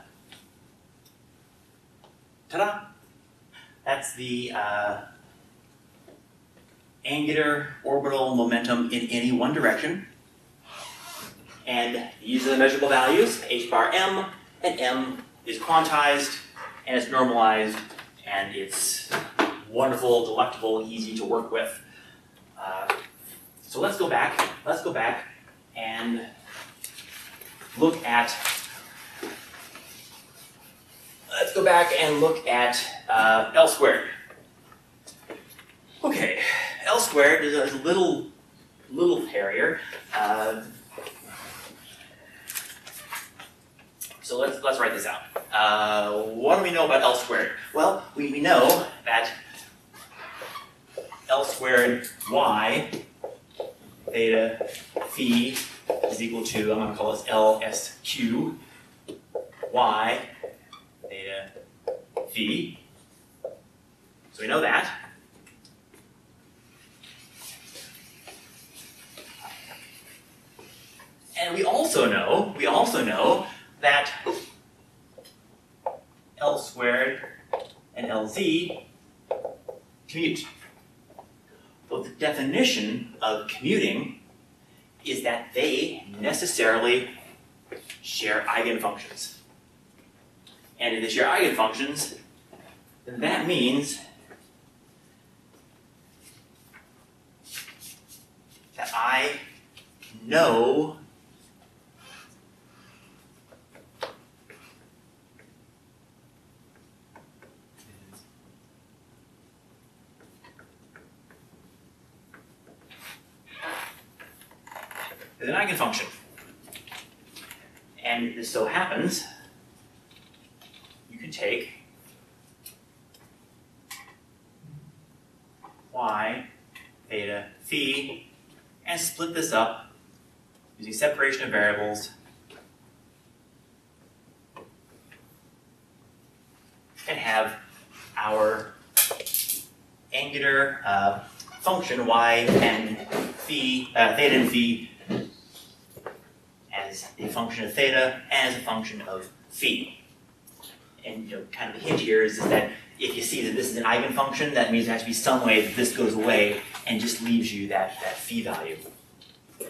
ta-da! That's the uh, angular orbital momentum in any one direction. And these are the measurable values, h bar m, and m is quantized, and it's normalized, and it's wonderful, delectable, easy to work with. Uh, so let's go back, let's go back and look at let's go back and look at uh, L squared. Okay, L squared is a little, little carrier. Uh, so let's, let's write this out. Uh, what do we know about L squared? Well, we, we know that L squared y theta phi is equal to, I'm going to call this LSQ y theta phi. So we know that. And we also know, we also know that L squared and LZ commute. But the definition of commuting is that they necessarily share eigenfunctions. And if they share eigenfunctions, then that means that I know is an eigenfunction. And this so happens, you can take y theta phi and split this up using separation of variables and have our angular uh, function y and phi, uh, theta and phi as a function of theta and as a function of phi. And you know, kind of the hint here is, is that if you see that this is an eigenfunction, that means there has to be some way that this goes away and just leaves you that, that phi value.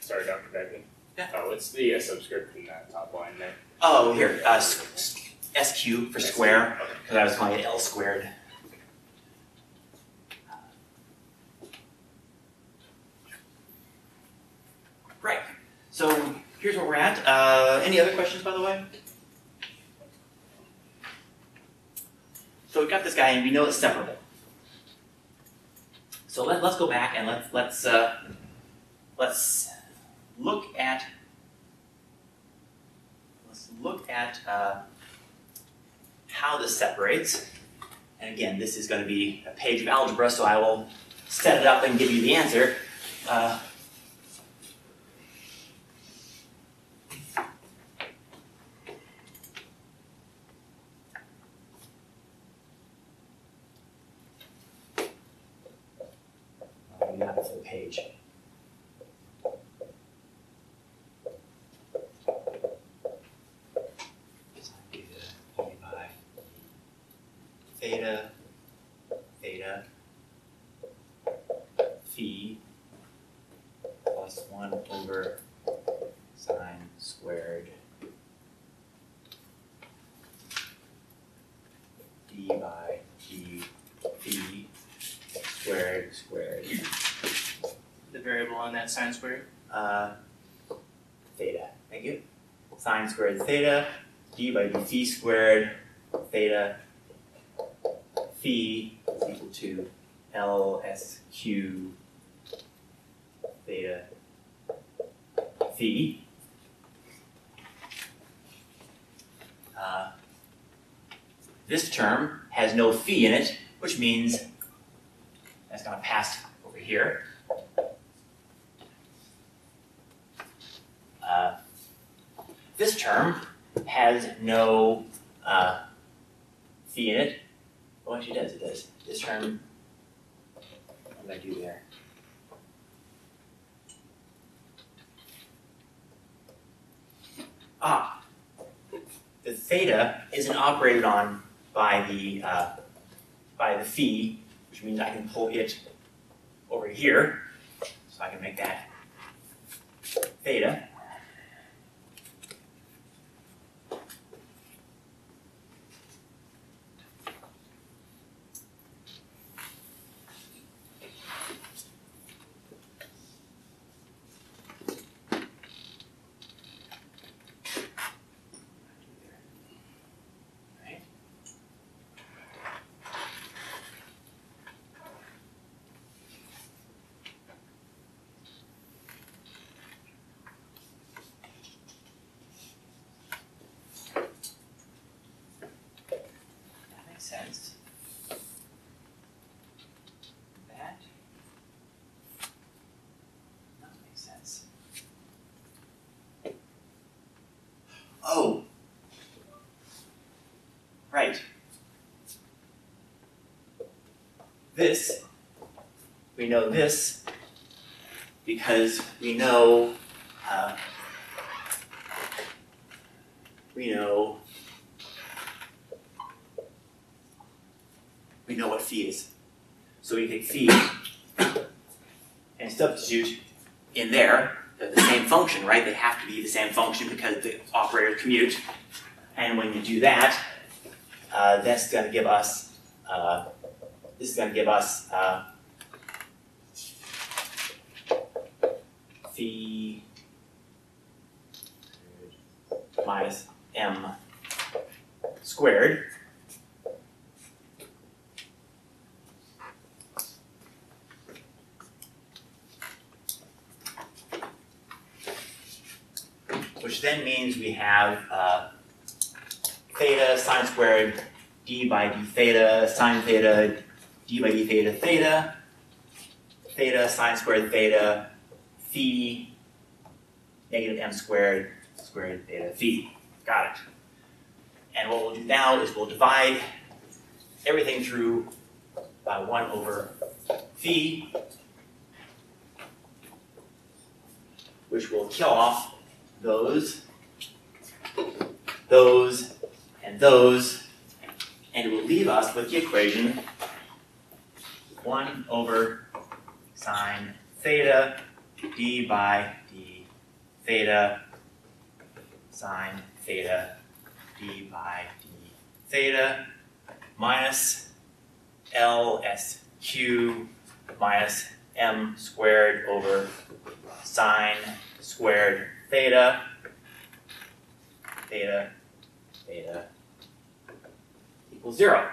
Sorry, Dr. Beckman. Yeah. Oh, what's the uh, subscript in that top line there? Oh, here, uh, s- s- SQ for square, Okay. because I was calling it L squared. Right, so here's where we're at. Uh, any other questions, by the way? So we've got this guy, and we know it's separable. So let, let's go back and let's let's uh, let's look at let's look at uh, how this separates. And again, this is going to be a page of algebra, so I will set it up and give you the answer. Uh, plus one over sine squared d by d phi squared squared The variable on that sine squared. uh theta. Thank you. Sine squared theta d by d phi squared theta phi is equal to L S Q theta phi. Uh, this term has no phi in it, which means that's going to pass over here. Uh, this term has no uh, phi in it. Oh, actually, it does. It does. This term. What did I do there? Ah, the theta isn't operated on by the uh, by the phi, which means I can pull it over here, so I can make that theta. Right. That makes sense. That. That makes sense. Oh. Right. This, we know this because we know, uh, we know, we know what phi is. So we take phi and substitute in there the the same function, right? They have to be the same function because the operators commute. And when you do that, uh, that's going to give us, uh, this is going to give us uh, phi minus m squared. Which then means we have uh, theta sine squared d by d theta sine theta by d theta theta theta sine squared theta phi negative m squared squared theta phi. Got it. And what we'll do now is we'll divide everything through by 1 over phi, which will kill off those, those, and those, and it will leave us with the equation 1 over sine theta d by d theta sine theta d by d theta minus LSQ minus m squared over sine squared theta theta theta equals zero.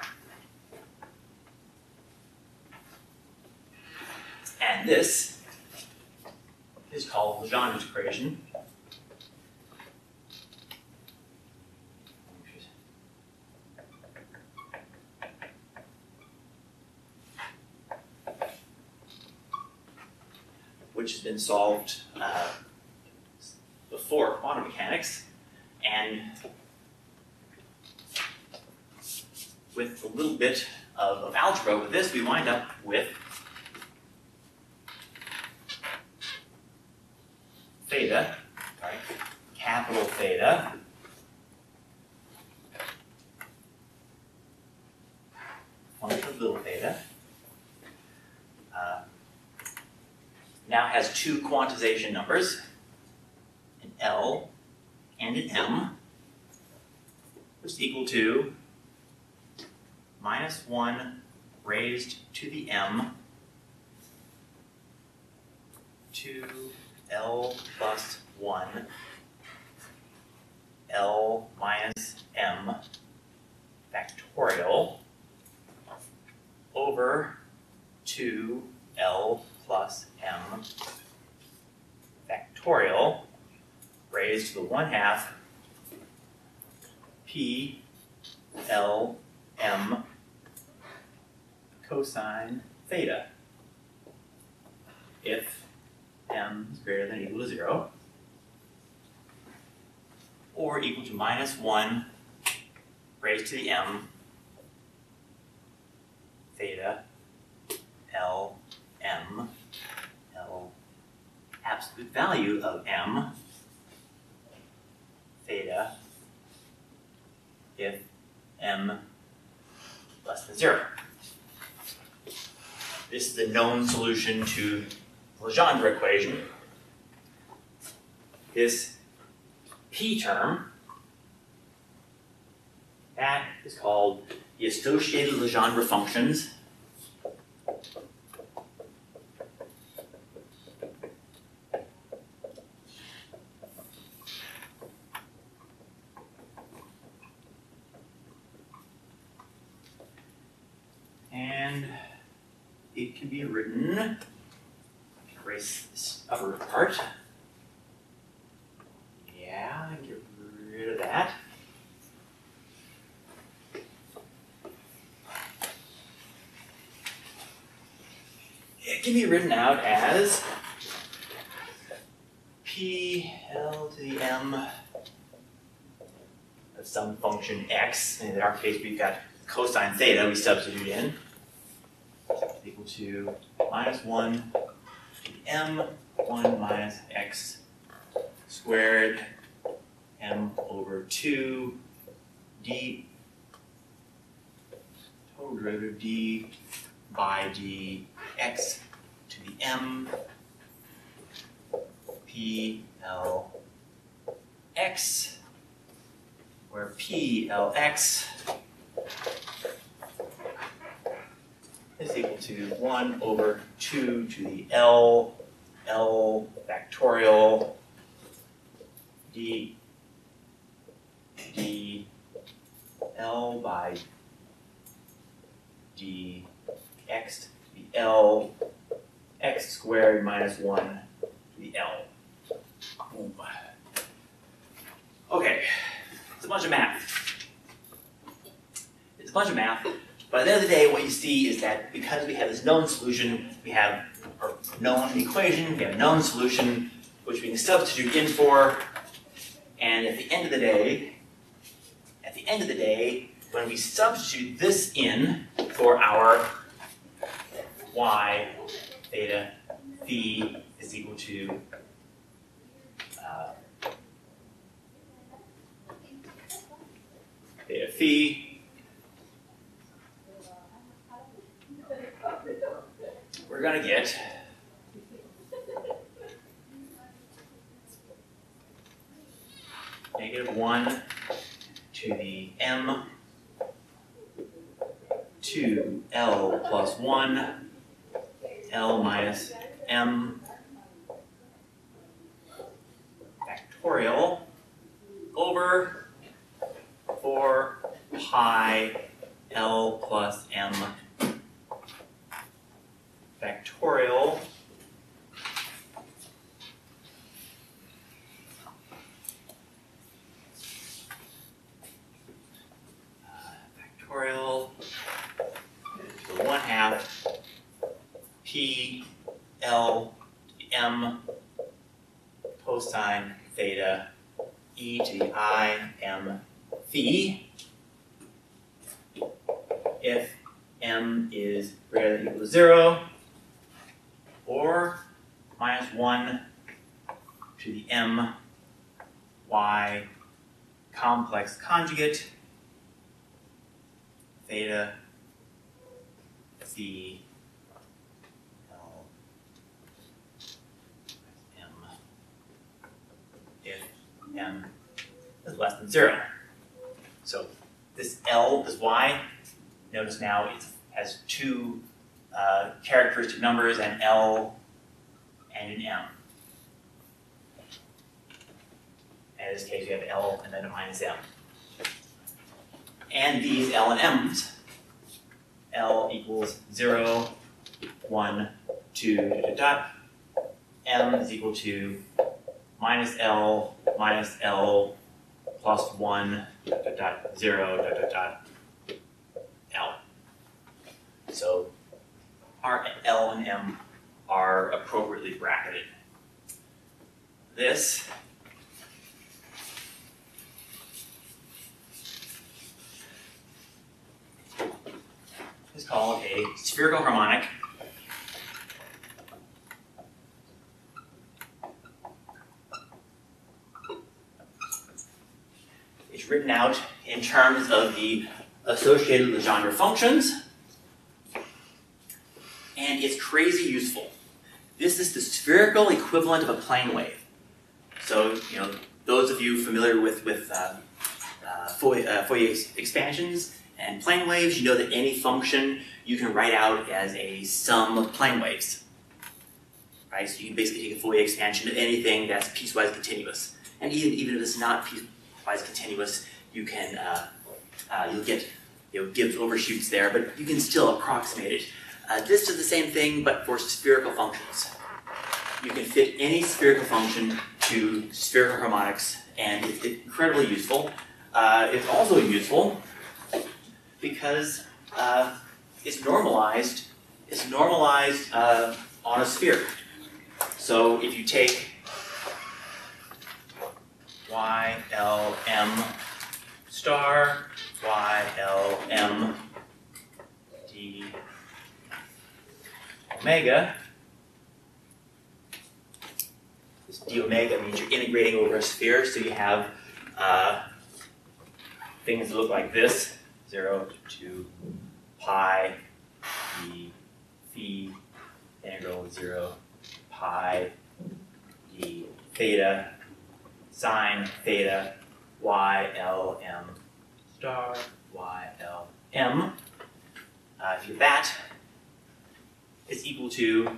And this is called Legendre's equation. Which has been solved uh, before quantum mechanics, and with a little bit of, of algebra with this, we wind up with theta, right? Capital theta. Function of little theta. Uh, now has two quantization numbers, an L and an M, which is equal to minus 1 raised to the M 2L plus 1 L minus M factorial over 2L plus M factorial raised to the 1 half P L M cosine theta. If m is greater than equal to 0 or equal to minus 1 raised to the m theta L M L absolute value of m theta if m less than 0. This is the known solution to Legendre equation. This p term, that is called the associated Legendre functions. And it can be written, upper part. Yeah, get rid of that. It can be written out as P L to the M of some function x. In our case, we've got cosine theta we substitute in equal to minus 1 to the m 1 minus x squared m over 2 d total derivative d by d x to the m p l x where p l x is equal to 1 over 2 to the L, L factorial, d, d, L by d x to the L, x squared minus 1 to the L. Boom. Okay, it's a bunch of math. It's a bunch of math. But at the end of the day, what you see is that because we have this known solution, we have our known equation, we have a known solution, which we can substitute in for, and at the end of the day, at the end of the day, when we substitute this in for our y theta phi is equal to uh, theta phi we're gonna get. Negative one to the m. Two L plus one. L minus m. Factorial over four pi L plus m factorial. Factorial to one half p l m cosine theta e to the i m phi if m is greater than equal to 0, or minus 1 to the m y complex conjugate theta c l m if m is less than 0. So this L, this Y, notice now it has two uh, characteristic numbers, an L and an M. In this case, we have L and then a minus M. And these L and M's, L equals 0, 1, 2, dot, dot, dot. M is equal to minus L, minus L, plus 1, dot, dot, dot, 0, dot, dot, dot, L. So our L and M are appropriately bracketed. This is called a spherical harmonic. It's written out in terms of the associated Legendre functions, crazy useful. This is the spherical equivalent of a plane wave. So, you know, those of you familiar with, with uh, uh, Fourier, uh, Fourier expansions and plane waves, you know that any function you can write out as a sum of plane waves. Right? So you can basically take a Fourier expansion of anything that's piecewise continuous. And even, even if it's not piecewise continuous, you can uh, uh, you'll get you know Gibbs overshoots there, but you can still approximate it. Uh, this is the same thing, but for spherical functions. You can fit any spherical function to spherical harmonics, and it's incredibly useful. Uh, it's also useful because uh, it's normalized. It's normalized uh, on a sphere. So if you take y l m star y l m d omega. This d omega means you're integrating over a sphere, so you have uh, things that look like this 0 to pi d phi integral 0 pi d theta sine theta y l m star y l m. Uh, if you that, is equal to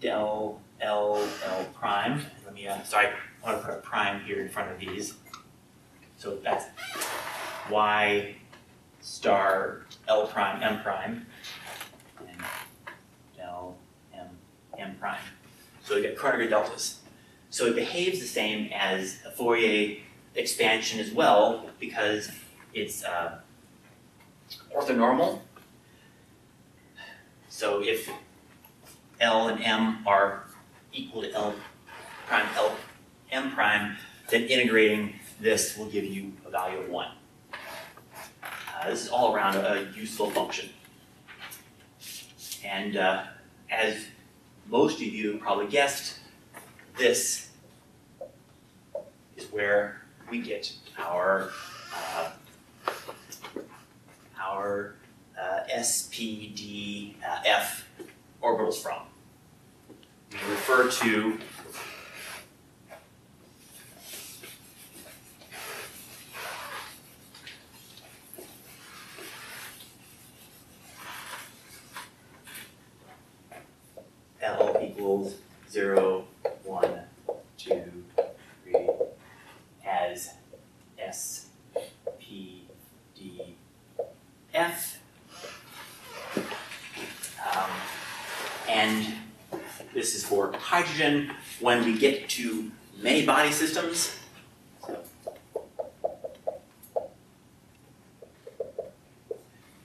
del L L prime. Let me, uh, sorry, I want to put a prime here in front of these. So that's y star L prime M prime and del M M prime. So we get Kronecker deltas. So it behaves the same as a Fourier expansion as well because it's uh, orthonormal. So if L and M are equal to L prime L M prime, then integrating this will give you a value of 1. Uh, this is all around a, useful function. And uh, as most of you probably guessed, this is where we get our uh, our uh, SPDF orbitals from. We refer to L equals 0, hydrogen. When we get to many body systems,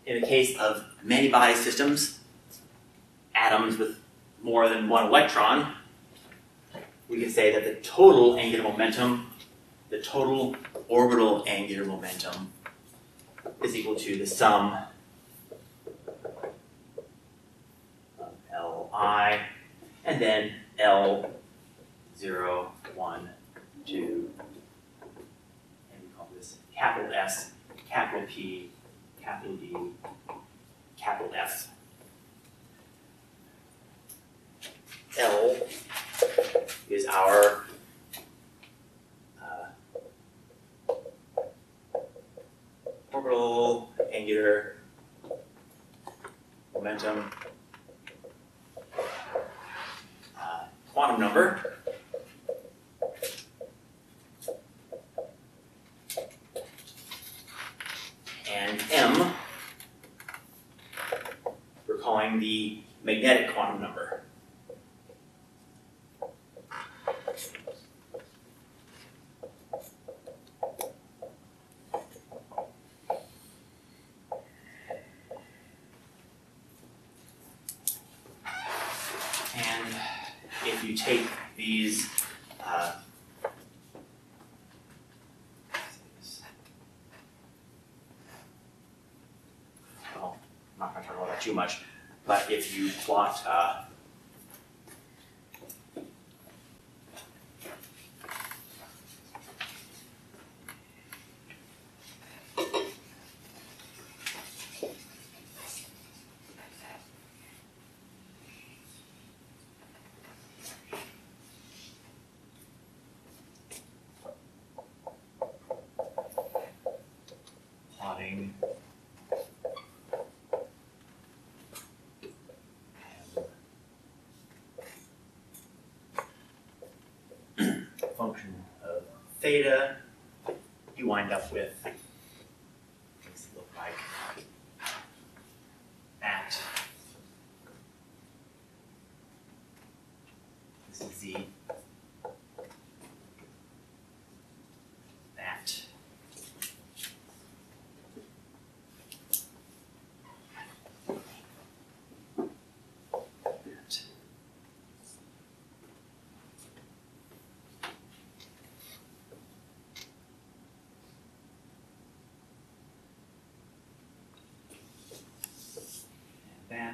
in the case of many body systems, atoms with more than one electron, we can say that the total angular momentum, the total orbital angular momentum, is equal to the sum of Li and then L zero one two, and we call this capital S, capital P, capital D, capital F. L is our uh, orbital angular momentum quantum number. And m we're calling the magnetic quantum number. And if you take these, uh, well, I'm not gonna talk about that too much, but if you plot, uh, plotting function of theta, you wind up with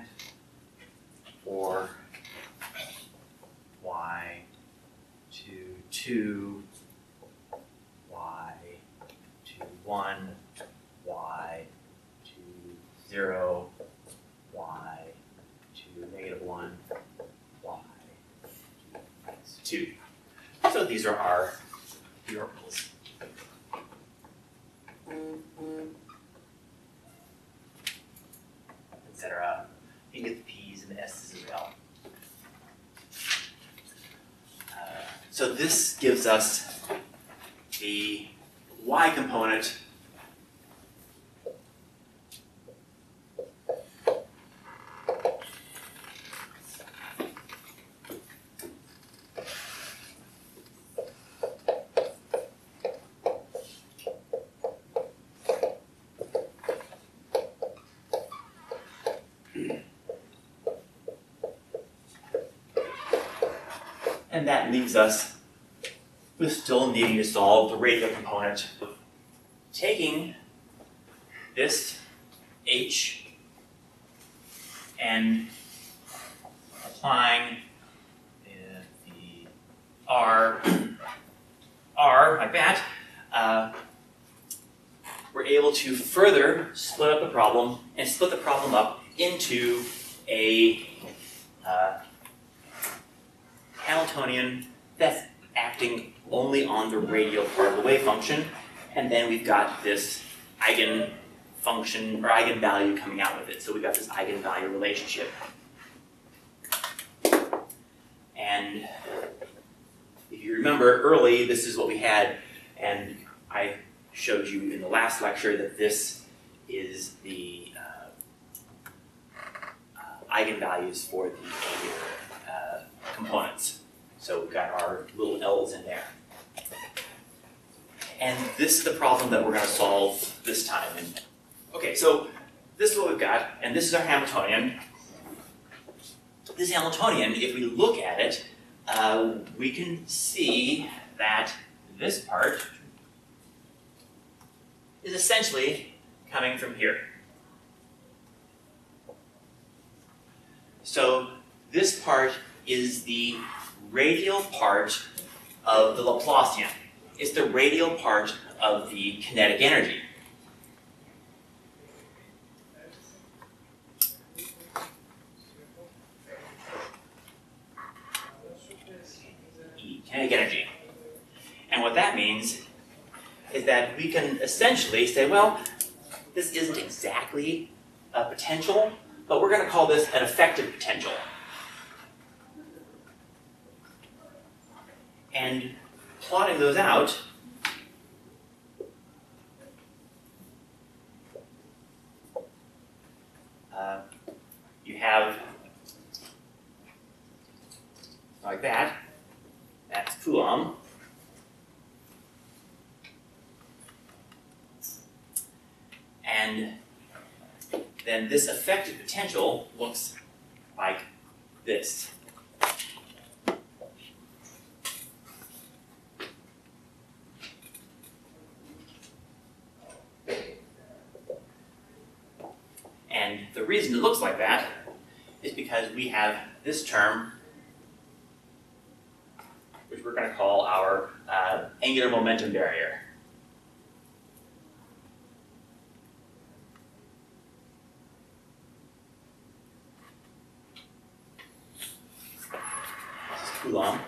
and or y to 2 so this gives us the y component. And that leaves us with still needing to solve the radial component. Taking this h and applying the, the r, r like that, uh, we're able to further split up the problem and split the problem up into a uh, Hamiltonian that's acting only on the radial part of the wave function, and then we've got this eigen function or eigenvalue coming out with it. So we've got this eigenvalue relationship. And if you remember early, this is what we had, and I showed you in the last lecture that this is the uh, uh, eigenvalues for the uh, components. So we've got our little L's in there. And this is the problem that we're going to solve this time. And okay, so this is what we've got, and this is our Hamiltonian. This Hamiltonian, if we look at it, uh, we can see that this part is essentially coming from here. So this part is the radial part of the Laplacian. It's the radial part of the kinetic energy. E, kinetic energy. And what that means is that we can essentially say, well, this isn't exactly a potential, but we're going to call this an effective potential. And plotting those out, uh, you have like that. That's Coulomb. And then this effective potential looks like this. And the reason it looks like that is because we have this term, which we're going to call our uh, angular momentum barrier. This is Coulomb.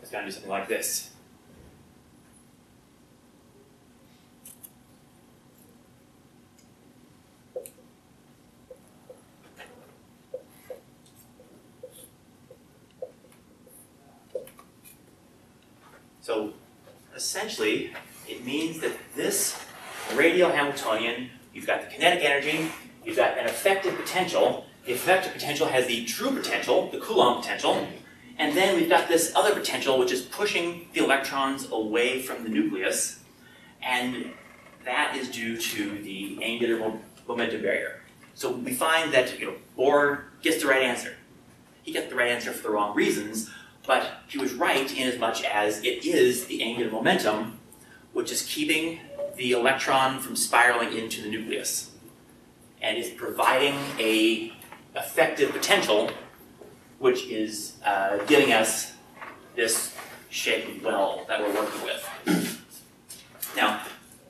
It's going to do something like this. So essentially, it means that this radial Hamiltonian, you've got the kinetic energy, you've got an effective potential. The effective potential has the true potential, the Coulomb potential, and then we've got this other potential which is pushing the electrons away from the nucleus, and that is due to the angular momentum barrier. So we find that you know Bohr gets the right answer. He got the right answer for the wrong reasons, but he was right in as much as it is the angular momentum which is keeping the electron from spiraling into the nucleus and is providing a effective potential which is uh, giving us this shape of well that we're working with. now,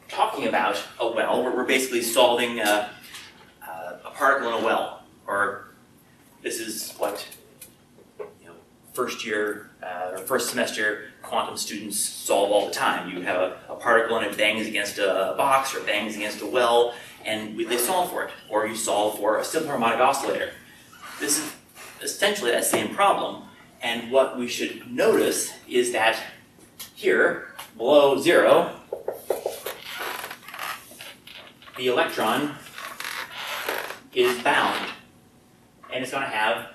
talking about a well, we're, basically solving uh, uh, a particle in a well, or this is what first year uh, or first semester quantum students solve all the time. You have a, a particle and it bangs against a box or bangs against a well, and we, they solve for it. Or you solve for a simple harmonic oscillator. This is essentially that same problem. And what we should notice is that here, below zero, the electron is bound. And it's going to have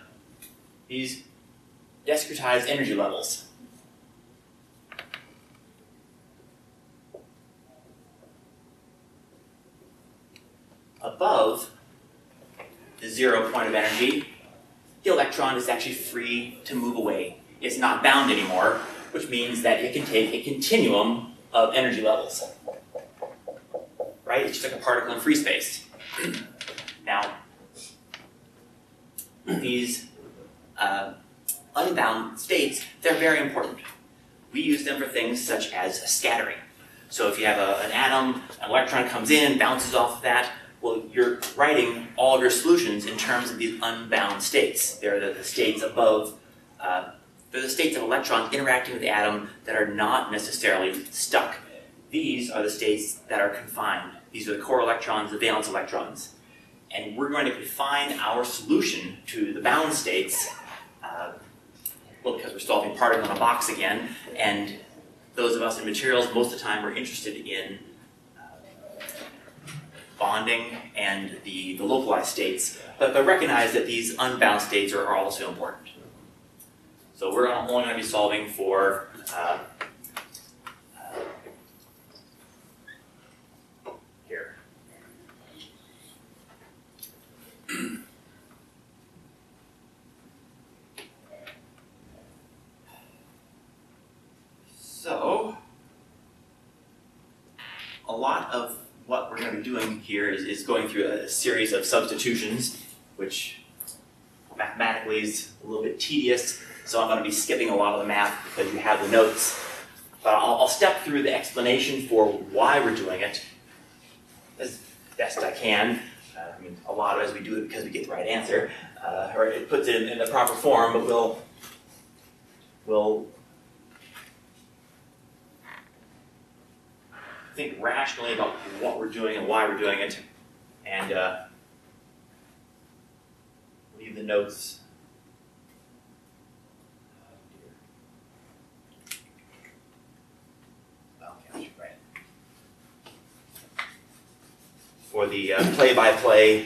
these discretized energy levels. Above the zero point of energy, the electron is actually free to move away. It's not bound anymore, which means that it can take a continuum of energy levels. Right? It's just like a particle in free space. now, these uh, unbound states, they're very important. We use them for things such as scattering. So if you have a, an atom, an electron comes in, bounces off of that, well, you're writing all of your solutions in terms of these unbound states. They're the, the states above, uh, they're the states of electrons interacting with the atom that are not necessarily stuck. These are the states that are confined. These are the core electrons, the valence electrons. And we're going to confine our solution to the bound states, uh, well, because we're solving particle on a box again, and those of us in materials, most of the time, are interested in bonding and the, the localized states, but, but recognize that these unbound states are, are also important. So we're only going to be solving for uh, uh, here. so, a lot of what we're going to be doing here is, is going through a series of substitutions, which mathematically is a little bit tedious, so I'm going to be skipping a lot of the math because you have the notes. But I'll, I'll step through the explanation for why we're doing it as best I can. Uh, I mean, a lot of is we do it because we get the right answer, uh, or it puts it in, in the proper form, but we'll, we'll think rationally about what we're doing and why we're doing it, and uh, leave the notes. For the uh, play-by-play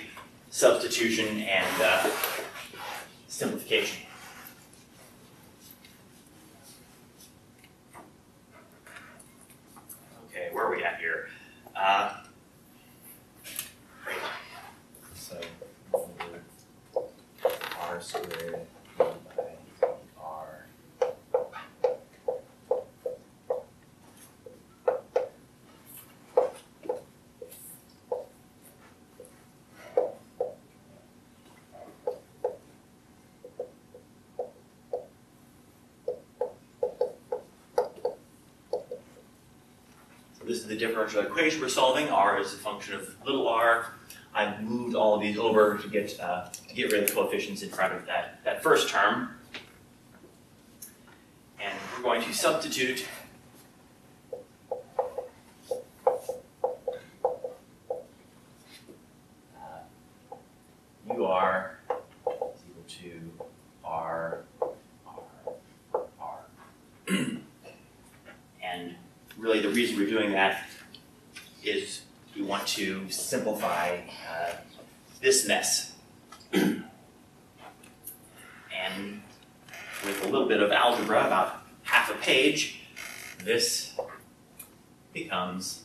substitution and uh, simplification. Are we at here? Uh. So, r squared by r. So this is the differential equation we're solving. R is a function of little r. I've moved all of these over to get uh, to get rid of the coefficients in front of that, that first term. And we're going to substitute uh, UR is equal to R, R, R. and really the reason we're doing that is we want to simplify uh, this mess. and with a little bit of algebra, about half a page, this becomes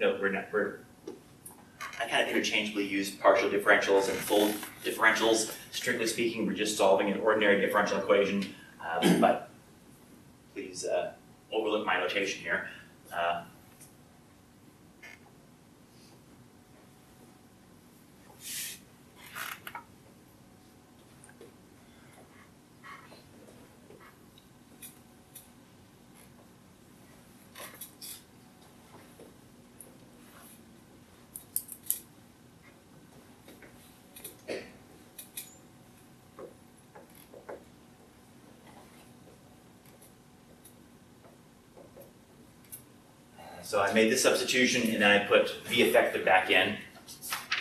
no, we're not, we're, I kind of interchangeably use partial differentials and full differentials. Strictly speaking, we're just solving an ordinary differential equation um, but please uh, overlook my notation here. Uh, So I made this substitution and then I put V effective back in,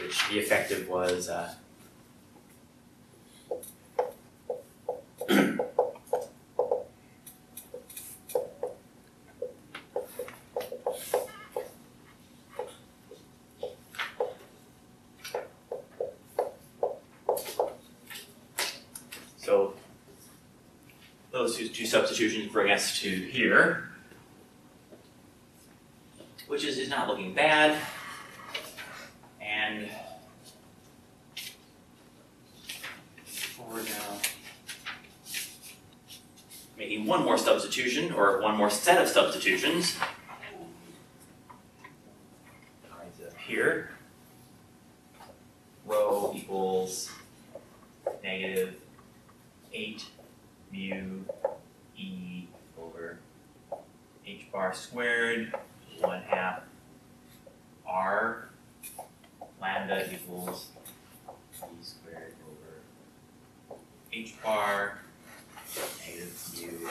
which V effective was uh, So those two two substitutions bring us to here which is, is not looking bad. And now. Making one more substitution, or one more set of substitutions. Alright, up here. Rho equals negative eight mu e over h bar squared one half r lambda equals e squared over h bar negative mu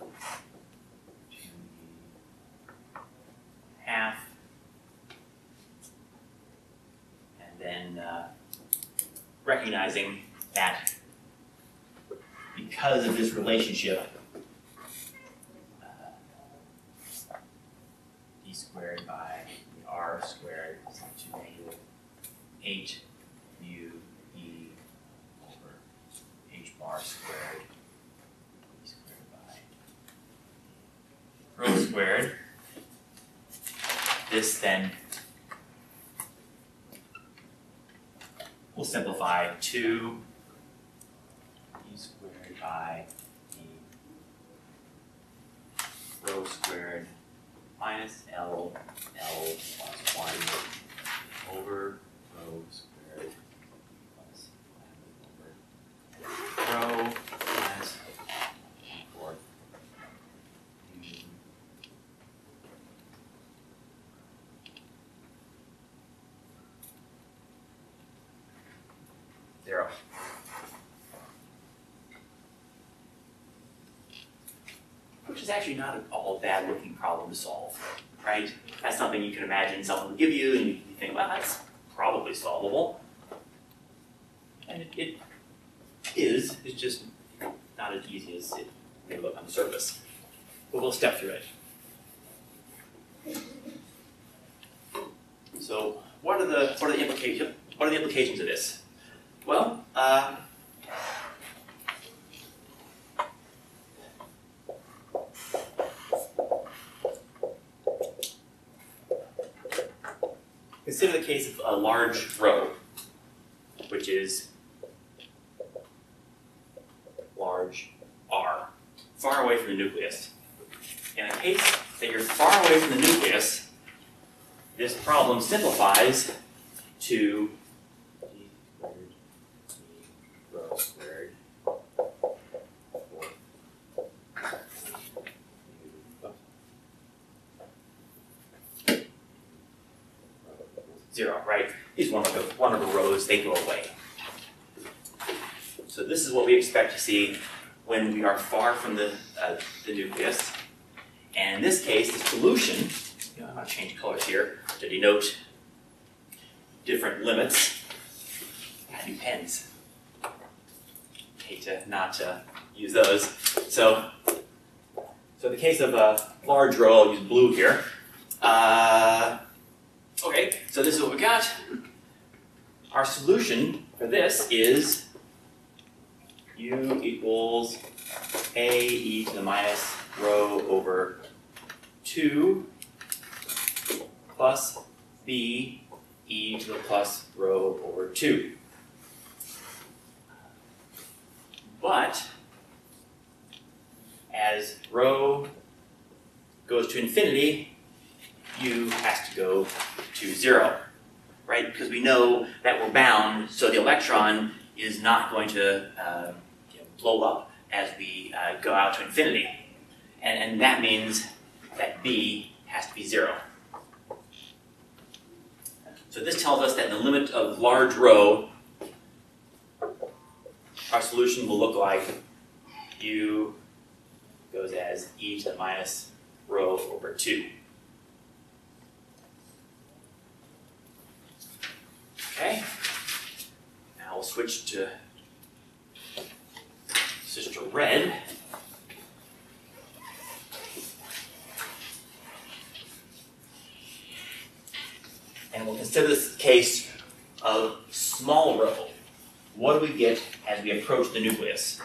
over two e half. And then uh, recognizing that because of this relationship, uh, d squared by r squared is equal to negative eight mu e over h bar squared e squared by rho squared. This then will simplify to e squared by e rho squared minus L, L plus one over rho squared plus lambda over rho minus fourth u zero. Which is actually not at all a bad looking problem to solve, right? That's something you can imagine someone would give you and you think, well, that's probably solvable. And it, it is, it's just not as easy as it may look on the surface. But we'll step through it. So what are the what are the implications what are the implications of this? Well, uh, consider the case of a large rho, which is large R, far away from the nucleus. In a case that you're far away from the nucleus, this problem simplifies to d squared d rho squared zero, right? These one of the rows they go away. So this is what we expect to see when we are far from the uh, the nucleus. And in this case, the solution, you know, to change colors here to denote different limits. I pens. Hate to not uh, use those. So, so in the case of a large rho, I'll use blue here. Uh, okay, so this is what we got. Our solution for this is u equals a e to the minus rho over 2 plus b e to the plus rho over 2. But as rho goes to infinity, u has to go to 0, right? Because we know that we're bound, so the electron is not going to uh, you know, blow up as we uh, go out to infinity. And, and that means that b has to be 0. So this tells us that the limit of large rho, our solution will look like u goes as e to the minus rho over 2. Okay, now we'll switch to Sister Red. And we'll consider this case of small rho. What do we get as we approach the nucleus?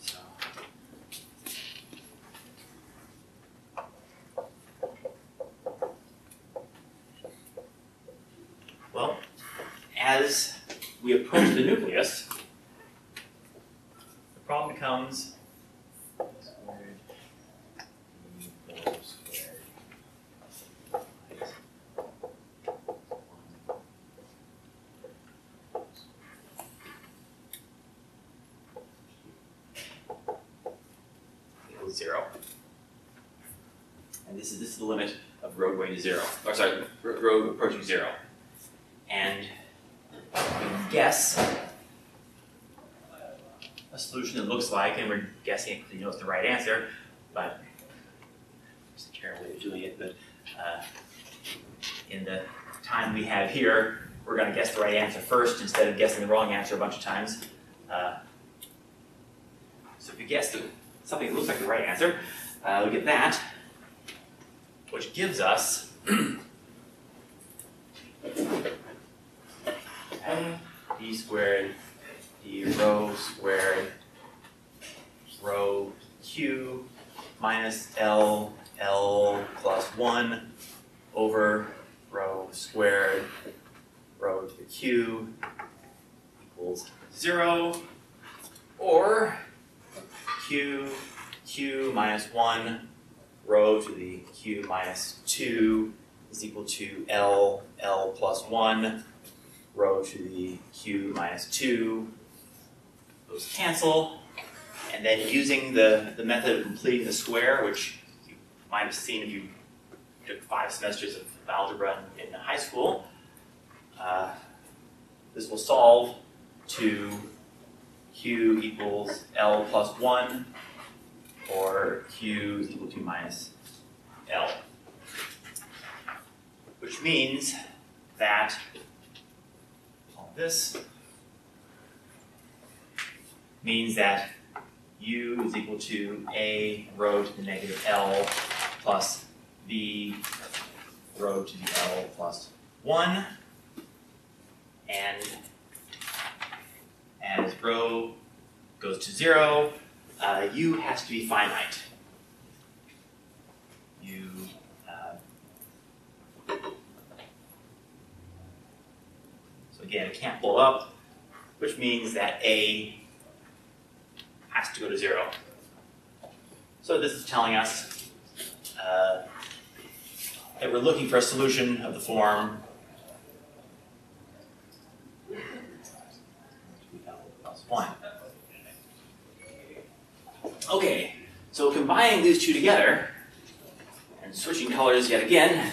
So, well, as we approach the nucleus, the problem becomes squared e whole squared minus equals zero. And this is this is the limit of rho going to zero. Or sorry, rho rho approaching zero. And we guess a solution that looks like, and we're guessing because you know it's the right answer, but it's a terrible way of doing it, but uh, in the time we have here, we're going to guess the right answer first instead of guessing the wrong answer a bunch of times. Uh, so if you guess something that looks like the right answer, uh, we get that, which gives us d squared d rho squared rho q minus L L plus 1 over rho squared rho to the q equals 0 or q q minus 1 rho to the q minus 2 is equal to L L plus 1 rho to the q minus 2. Those cancel. And then using the, the method of completing the square, which you might have seen if you took five semesters of algebra in, in high school, uh, this will solve to q equals L plus one, or q is equal to minus L. Which means that this means that u is equal to a rho to the negative L plus b rho to the L plus one. And as rho goes to zero, uh, u has to be finite. u uh, so again, it can't blow up, which means that a has to go to zero. So this is telling us uh, that we're looking for a solution of the form plus one. Okay, so combining these two together and switching colors yet again,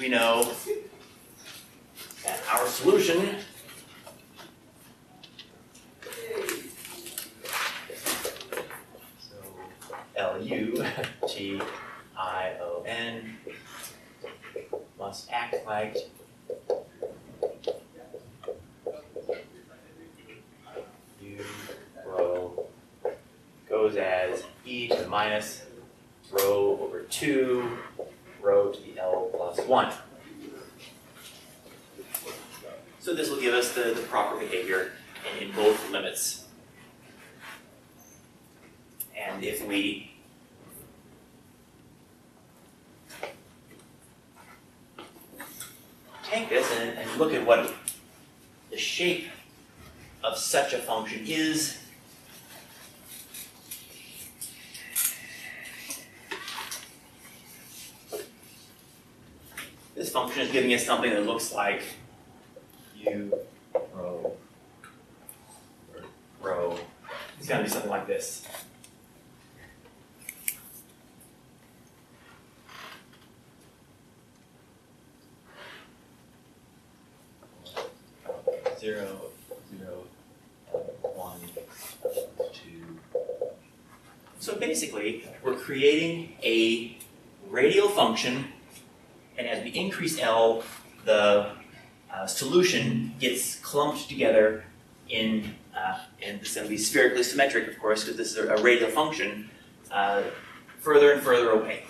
we know that our solution. So L U T I O N must act like U rho goes as e to the minus rho over 2 rho to the L plus 1. So this will give us the, the proper behavior in, in both limits. And if we take this and, and look at what the shape of such a function is, this function is giving us something that looks like u or rho. It's going to be something like this. Zero, zero, one, two. So basically, we're creating a radial function, and as we increase L, the uh, solution gets clumped together in, uh, and this is going to be spherically symmetric, of course, because this is a, a radial function, uh, further and further away.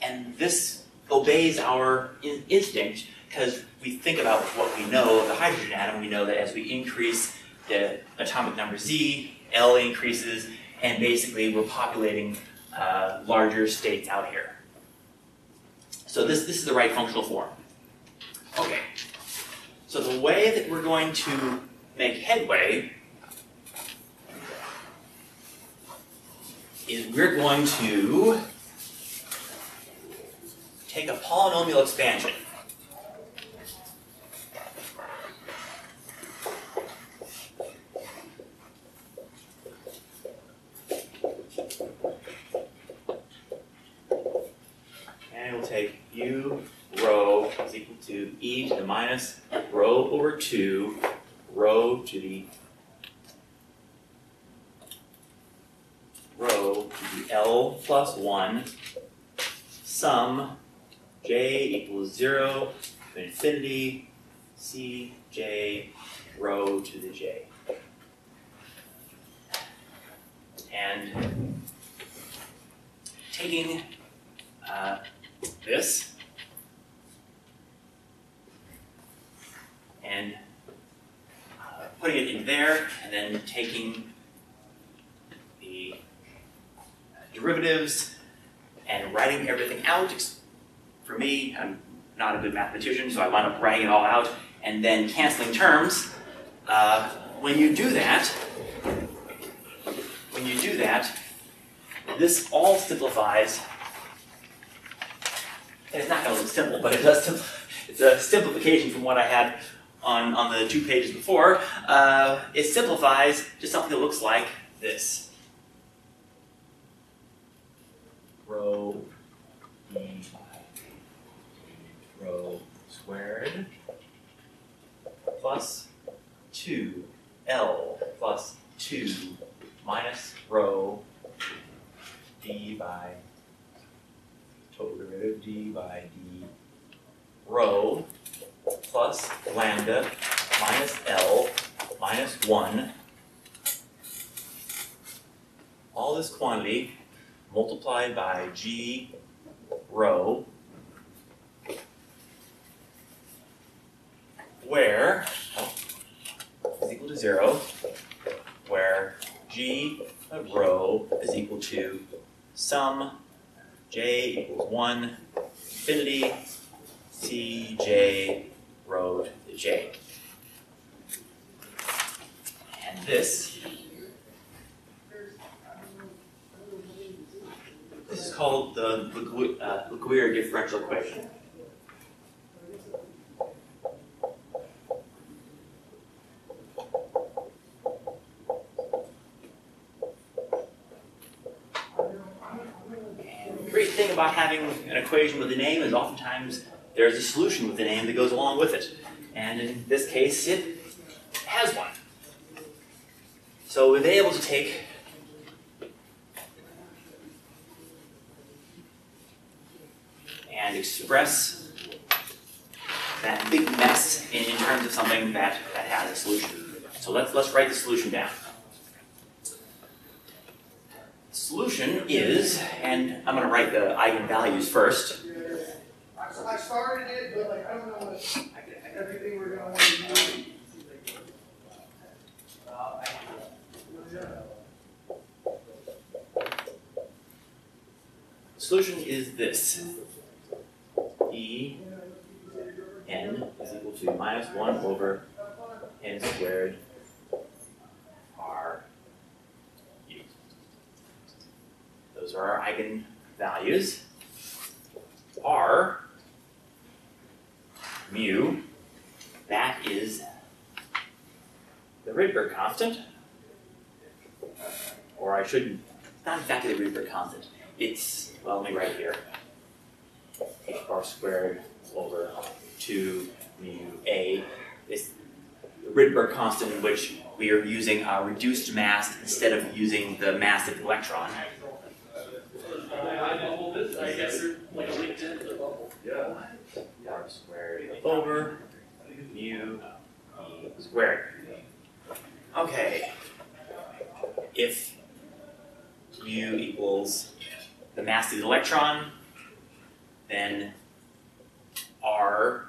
And this obeys our in- instinct because we think about what we know of the hydrogen atom. We know that as we increase the atomic number Z, L increases, and basically we're populating uh, larger states out here. So this, this is the right functional form. Okay. So the way that we're going to make headway is we're going to take a polynomial expansion. And we'll take u rho is equal to e to the minus rho over 2 rho to the rho to the L plus 1 sum j equals 0 to infinity c j rho to the j. And taking uh, this and uh, putting it in there, and then taking the uh, derivatives and writing everything out. For me, I'm not a good mathematician, so I wind up writing it all out and then canceling terms. Uh, when you do that, when you do that, this all simplifies. It's not going to look simple, but it does. It's a simplification from what I had on, on the two pages before, uh, it simplifies to something that looks like this. Row E rho squared plus 2L plus 2 minus rho d by total derivative d by d rho plus lambda minus L minus one. All this quantity multiplied by G rho where oh, equal to zero, where G of rho is equal to sum J equals one, infinity, C J the J. And this this is called the uh, Laguerre differential equation. The great thing about having an equation with a name is oftentimes there's a solution with the name that goes along with it. And in this case, it has one. So been able to take and express that big mess in, in terms of something that, that has a solution. So let's, let's write the solution down. Solution is, and I'm going to write the eigenvalues first. I started it, but like, I don't know what, everything we're gonna wanna do. Solution is this. E n is equal to minus 1 over n squared r u. Those are our eigenvalues. R mu, that is the Rydberg constant. Or I should, not not exactly the Rydberg constant. It's, well, let me write it here. h bar squared over 2 mu a is the Rydberg constant in which we are using a reduced mass instead of using the mass of the electron. R squared over mu um, e squared. Okay. If mu equals the mass of the electron, then R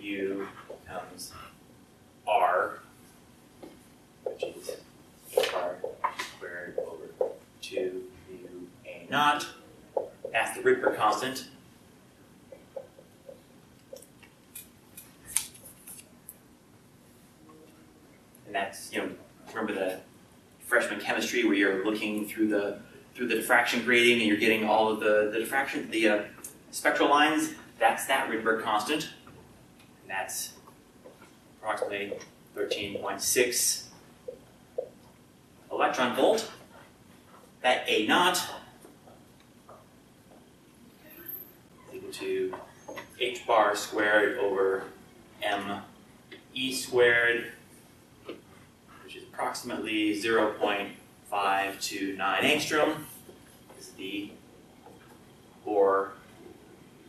u becomes R, which is R squared over 2 mu a naught. That's the Rydberg constant. And that's, you know, remember the freshman chemistry where you're looking through the through the diffraction grating and you're getting all of the, the diffraction, the uh, spectral lines, that's that Rydberg constant. And that's approximately 13.6 electron volt. That A naught equal to h bar squared over m e squared, approximately 0.529 angstrom, is the Bohr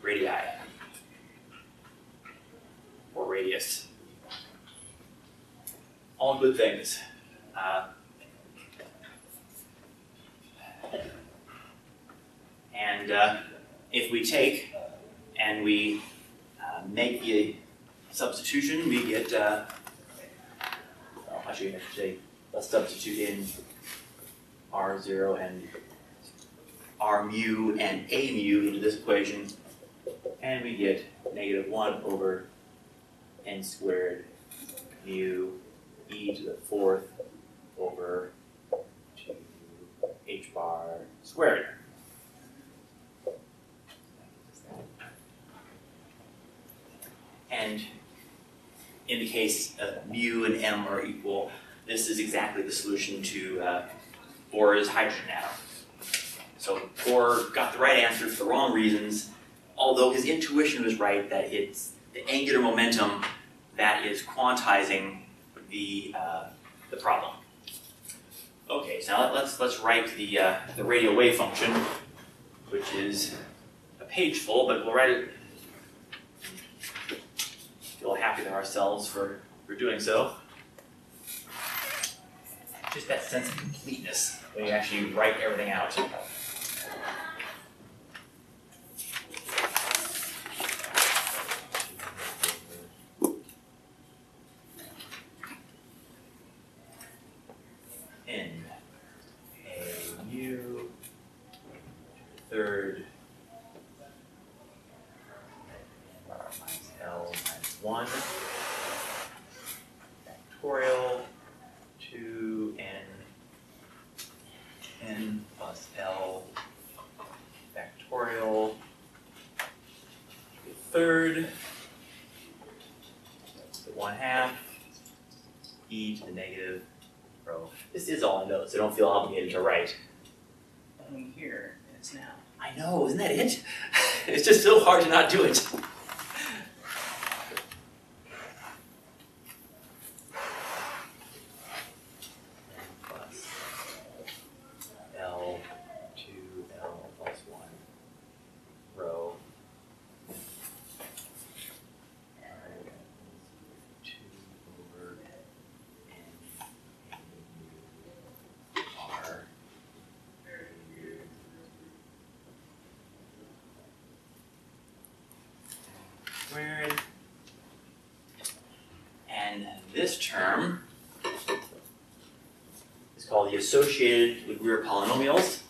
radii, or radius. All good things. Uh, and uh, if we take and we uh, make the substitution, we get, uh, I should say, let's substitute in R0 and R mu and A mu into this equation, and we get negative 1 over n squared mu e to the fourth over 2 h bar squared. And in the case of mu and m are equal, this is exactly the solution to uh, Bohr's hydrogen atom. So Bohr got the right answer for the wrong reasons, although his intuition was right that it's the angular momentum that is quantizing the, uh, the problem. Okay, so now let, us let's write the, uh, the radial wave function, which is a page full, but we'll write it feel happy to ourselves for, for doing so. Just that sense of completeness when you actually write everything out. hard to not do it. this term is called the associated Laguerre polynomials.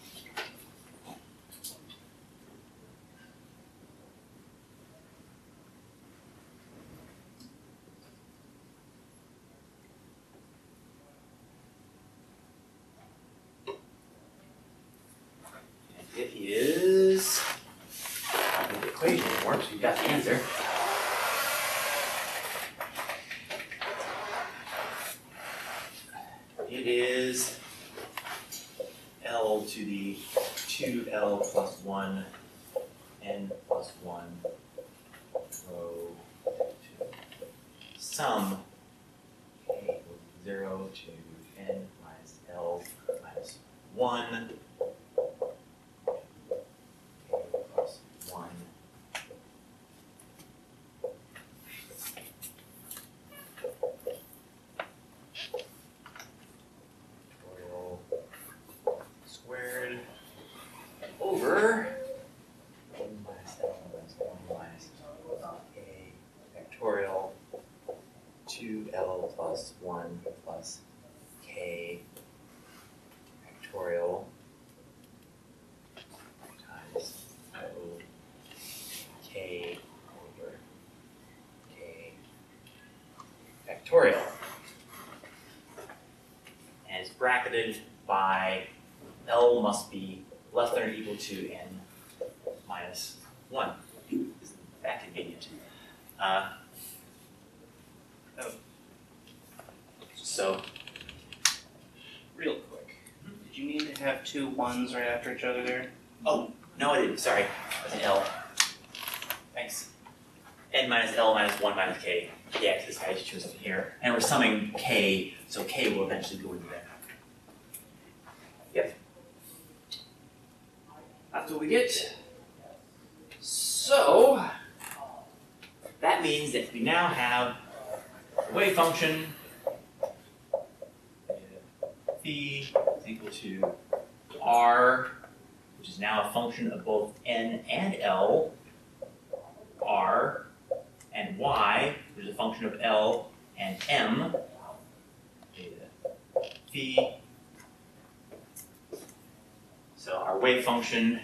factorial. And it's bracketed by L must be less than or equal to n minus 1. Isn't that convenient? Uh, oh. So, real quick, did you need to have two ones right after each other there? Oh, no, I didn't. Sorry, that's an L. summing k, so k will eventually go with function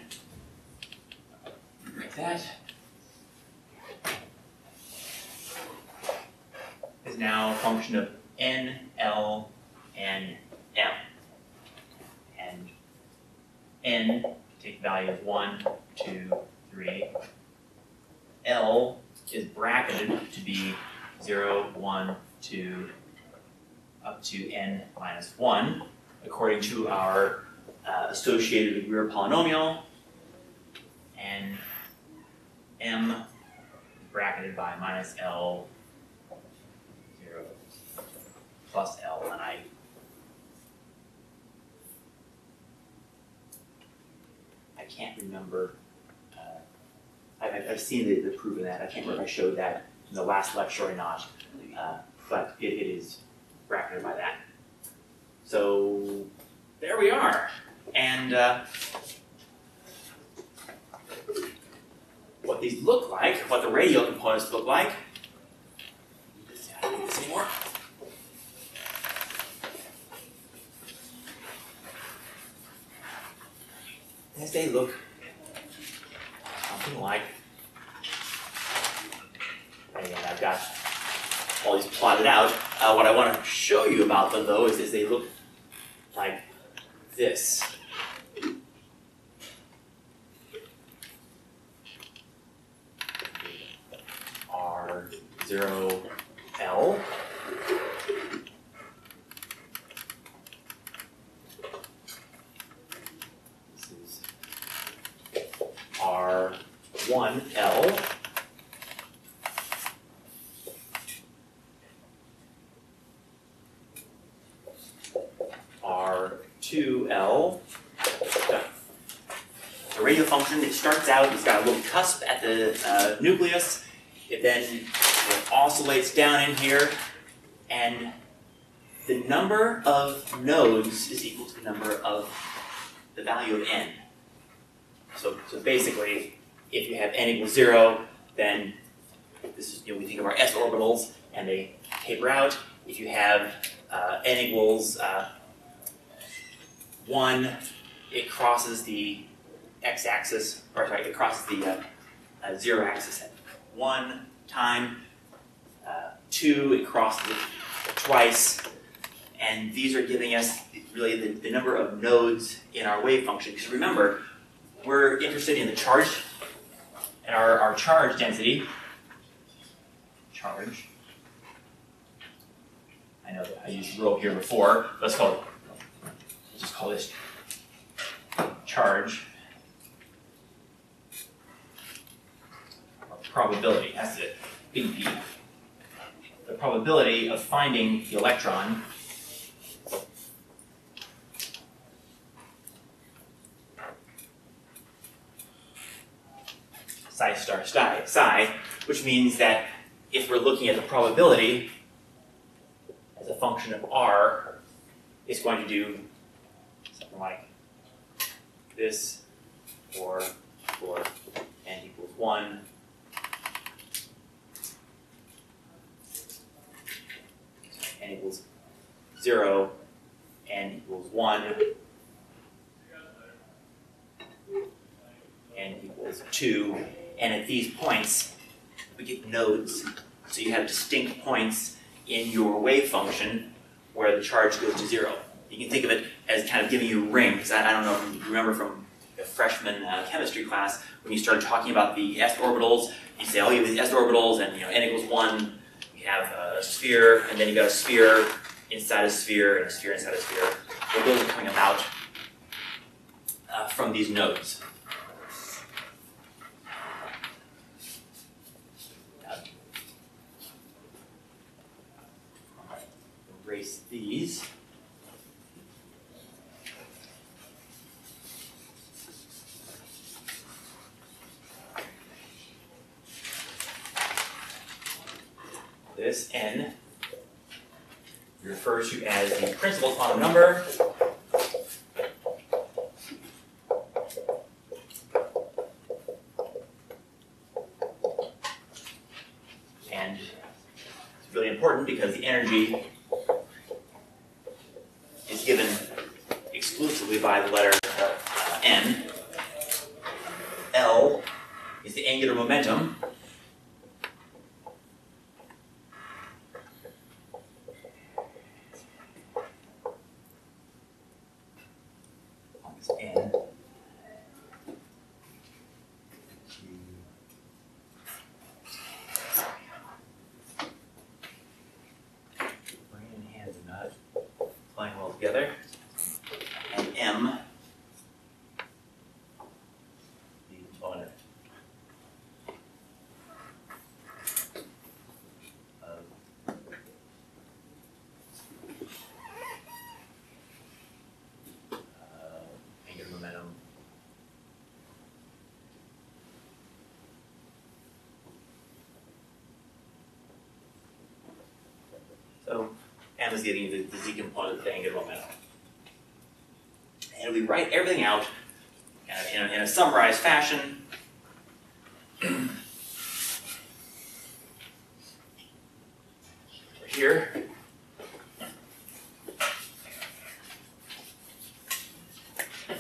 polynomial, and m bracketed by minus L zero plus L and I. I can't remember. Uh, I've, I've seen the, the proof of that. I can't remember if I showed that in the last lecture or not, uh, but it, it is bracketed by that. So there we are. And uh, these look like, what the radial components look like. I don't need this anymore. As they look something like, and again, I've got all these plotted out. Uh, what I want to show you about them, though, is, is they look like this. R zero L. This is R one L. R two L. The radial function, it starts out, it's got a little cusp at the uh, nucleus. It then it oscillates down in here, and the number of nodes is equal to the number of the value of n. So, so basically, if you have n equals zero, then this is, you know, we think of our s orbitals, and they taper out. If you have uh, n equals uh, one, it crosses the x-axis, or sorry, it crosses the uh, uh, zero axis at one time. Two, it crosses it twice. And these are giving us really the, the number of nodes in our wave function. Because remember, we're interested in the charge and our, our charge density. Charge. I know that I used rho here before. Let's call it, let's just call this charge. Probability, that's it, big P. The probability of finding the electron psi star psi, psi, which means that if we're looking at the probability as a function of r, it's going to do something like this, or for n equals 1. n equals 0, n equals 1, n equals 2, and at these points, we get nodes. So you have distinct points in your wave function where the charge goes to 0. You can think of it as kind of giving you rings. I, don't know if you remember from the freshman uh, chemistry class when you started talking about the s orbitals. You say, oh, you have s orbitals, and you know n equals 1, have a sphere, and then you got a sphere inside a sphere, and a sphere inside a sphere. Well, those are coming about uh, from these nodes. erase these. This n refers to as the principal quantum number. And it's really important because the energy together. And M the opponent of angular momentum So m is getting the, the z component of the angular momentum. And we write everything out in a, in a summarized fashion. Here.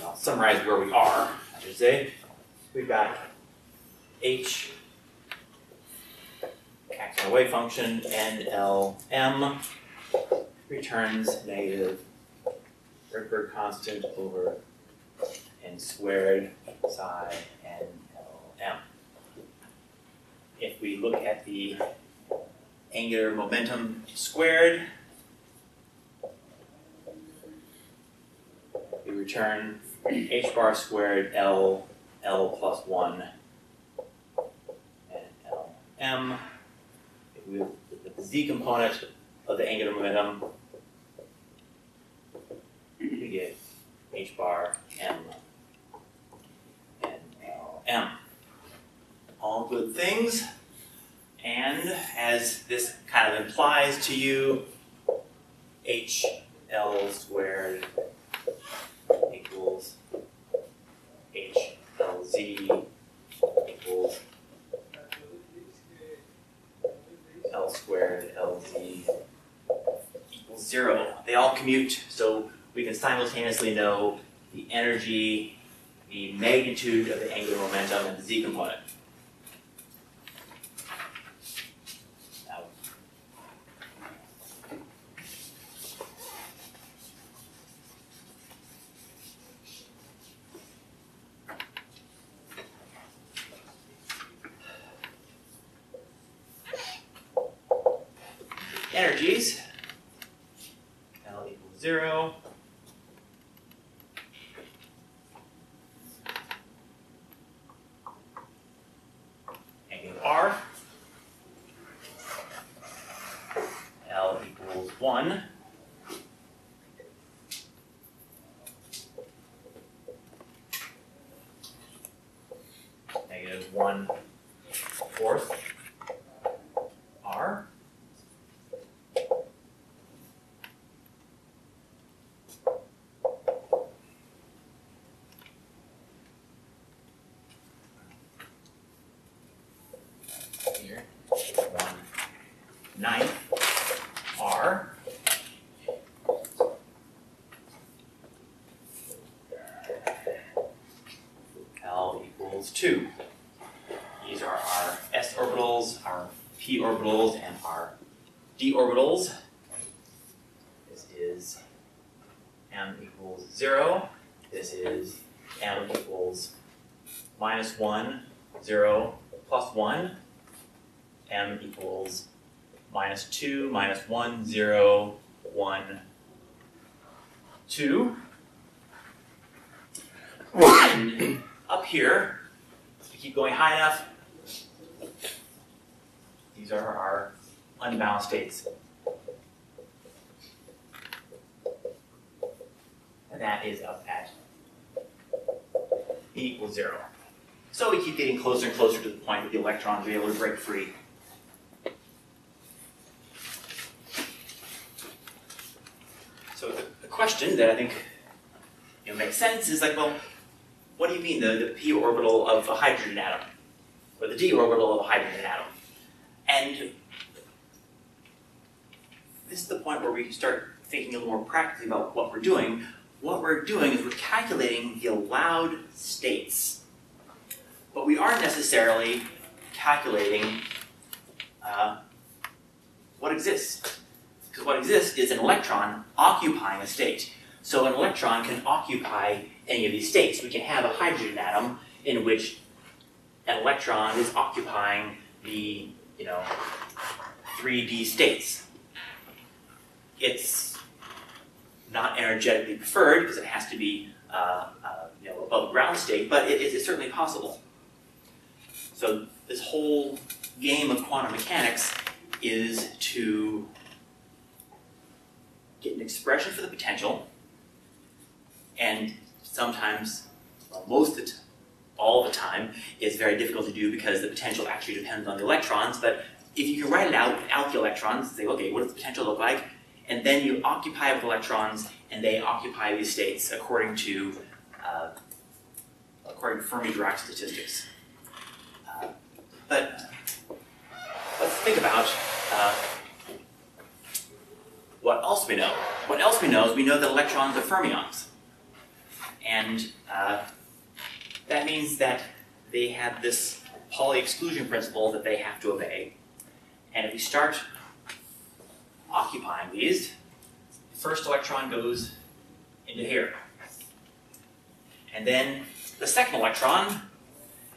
I'll summarize where we are, I should say. We've got h acts on a wave function, NLM returns negative Rydberg constant over n squared psi NLM. If we look at the angular momentum squared, we return h bar squared L L plus one and L M. If we look at the z component of the angular momentum, we get h bar M and M. All good things. And as this kind of implies to you, h L squared equals h L z equals L squared L z equals zero. They all commute, so we can simultaneously know the energy, the magnitude of the angular momentum, and the z component. Now, energies. L equals zero. Angle R. L equals one. Negative one fourth R. here, one ninth R. L equals two. These are our s orbitals, our p orbitals, and our d orbitals. This is m equals zero. This is m equals minus one, zero, plus one m equals minus 2, minus 1, 0, 1, 2. And up here, if we keep going high enough, these are our unbound states. And that is up at e equals 0. So we keep getting closer and closer to the point that the electrons will be able to break free. So the, the question that I think you know, makes sense is like, well, what do you mean the, the p orbital of a hydrogen atom, or the d orbital of a hydrogen atom? And this is the point where we start thinking a little more practically about what we're doing. What we're doing is we're calculating the allowed states, but we aren't necessarily calculating uh, what exists. Because what exists is an electron occupying a state. So an electron can occupy any of these states. We can have a hydrogen atom in which an electron is occupying the, you know, 3D states. It's not energetically preferred because it has to be, uh, uh, you know, above ground state, but it is certainly possible. So this whole game of quantum mechanics is to get an expression for the potential, and sometimes, well, most of the t- all the time, it's very difficult to do because the potential actually depends on the electrons, but if you can write it out without the electrons, say, okay, what does the potential look like? And then you occupy with electrons, and they occupy these states according to uh, according to Fermi-Dirac statistics. Uh, but let's think about uh, what else we know. What else we know is we know that electrons are fermions, and uh, that means that they have this Pauli exclusion principle that they have to obey. And if we start occupying these, the first electron goes into here. And then the second electron,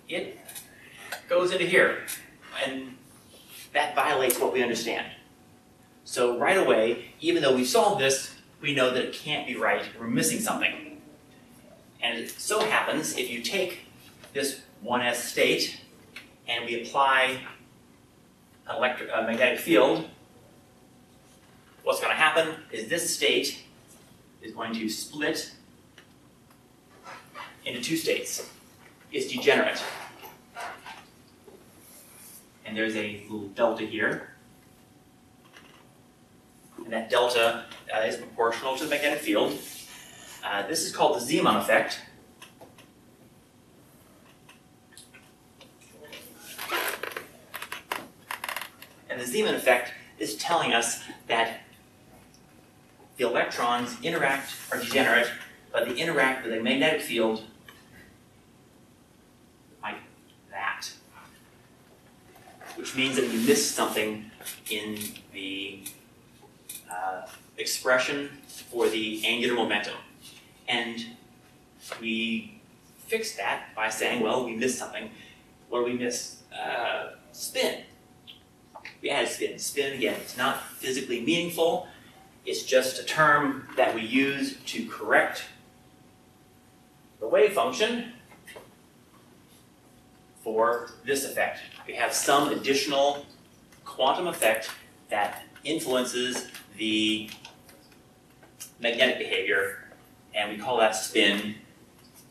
it goes into here. And that violates what we understand. So right away, even though we solved this, we know that it can't be right. We're missing something. And it so happens, if you take this 1s state and we apply an electric, a magnetic field, what's going to happen is this state is going to split into two states. It's degenerate. And there's a little delta here. And that delta uh, is proportional to the magnetic field. Uh, this is called the Zeeman effect. And the Zeeman effect is telling us that the electrons interact, are degenerate, but they interact with a magnetic field like that. Which means that we missed something in the uh, expression for the angular momentum. And we fixed that by saying, well, we missed something. What do we miss? Uh, spin. We added spin. Spin, again, it's not physically meaningful. It's just a term that we use to correct the wave function for this effect. We have some additional quantum effect that influences the magnetic behavior, and we call that spin,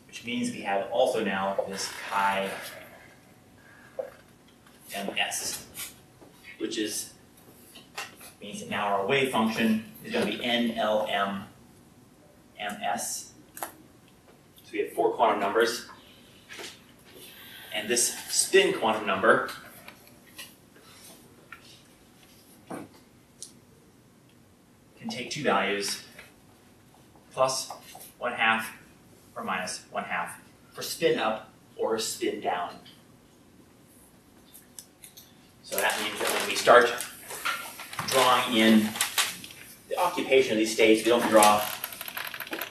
which means we have also now this chi ms, which is means that now our wave function is going to be nlm ms. So we have four quantum numbers, and this spin quantum number can take two values, plus one half or minus one half, for spin up or spin down. So that means that when we start drawing in the occupation of these states, we don't draw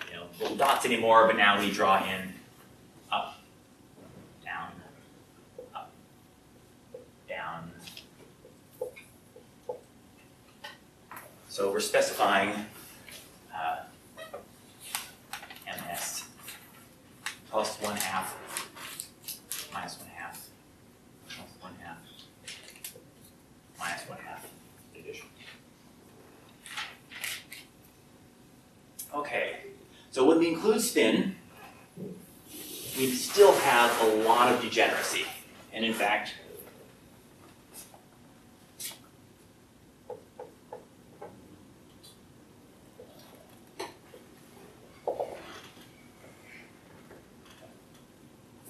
you know, little dots anymore, but now we draw in up, down, up, down. So we're specifying uh, ms plus one half. Minus one half. Plus one half. Minus one half. Addition. Okay, so when we include spin, we still have a lot of degeneracy. And in fact,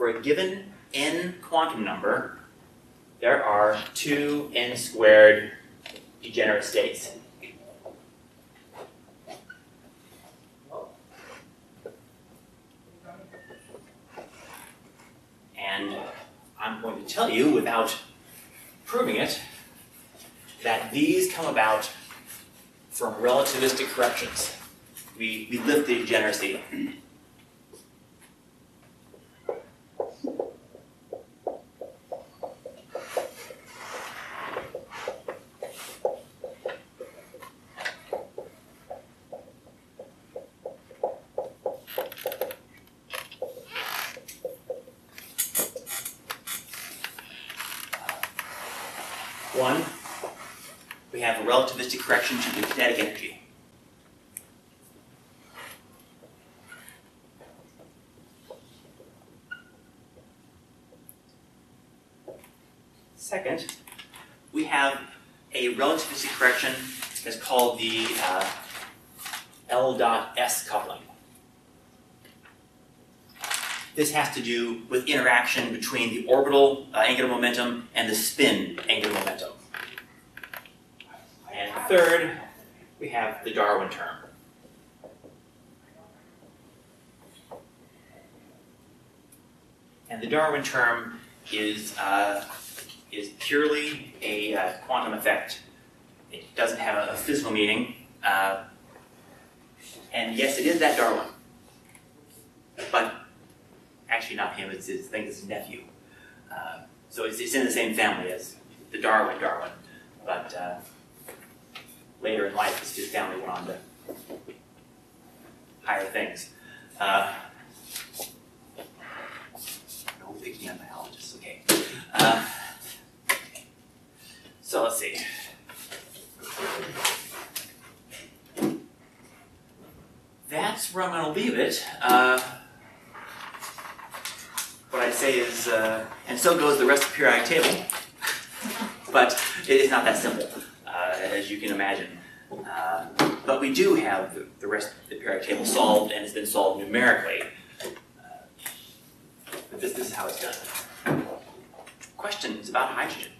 for given n quantum number, there are two n squared degenerate states. And I'm going to tell you, without proving it, that these come about from relativistic corrections. We, we lift the degeneracy. One, we have a relativistic correction to the kinetic energy. Second, we have a relativistic correction that's called the uh, L dot S coupling. This has to do with interaction between the orbital uh, angular momentum and the spin angular momentum. And third, we have the Darwin term. And the Darwin term is, uh, is purely a uh, quantum effect. It doesn't have a, a physical meaning. Uh, and yes, it is that Darwin. But actually not him, it's his, I think it's his nephew. Uh, so it's, it's in the same family as the Darwin Darwin. But uh, later in life, his, family went on to higher things. Uh, no picking on biologists, okay. So let's see. That's where I'm going to leave it. Uh, what I say is, uh, and so goes the rest of the periodic table. but it is not that simple, uh, as you can imagine. Uh, but we do have the, the rest of the periodic table solved, and it's been solved numerically. Uh, but this, this is how it's done. Questions about hydrogen?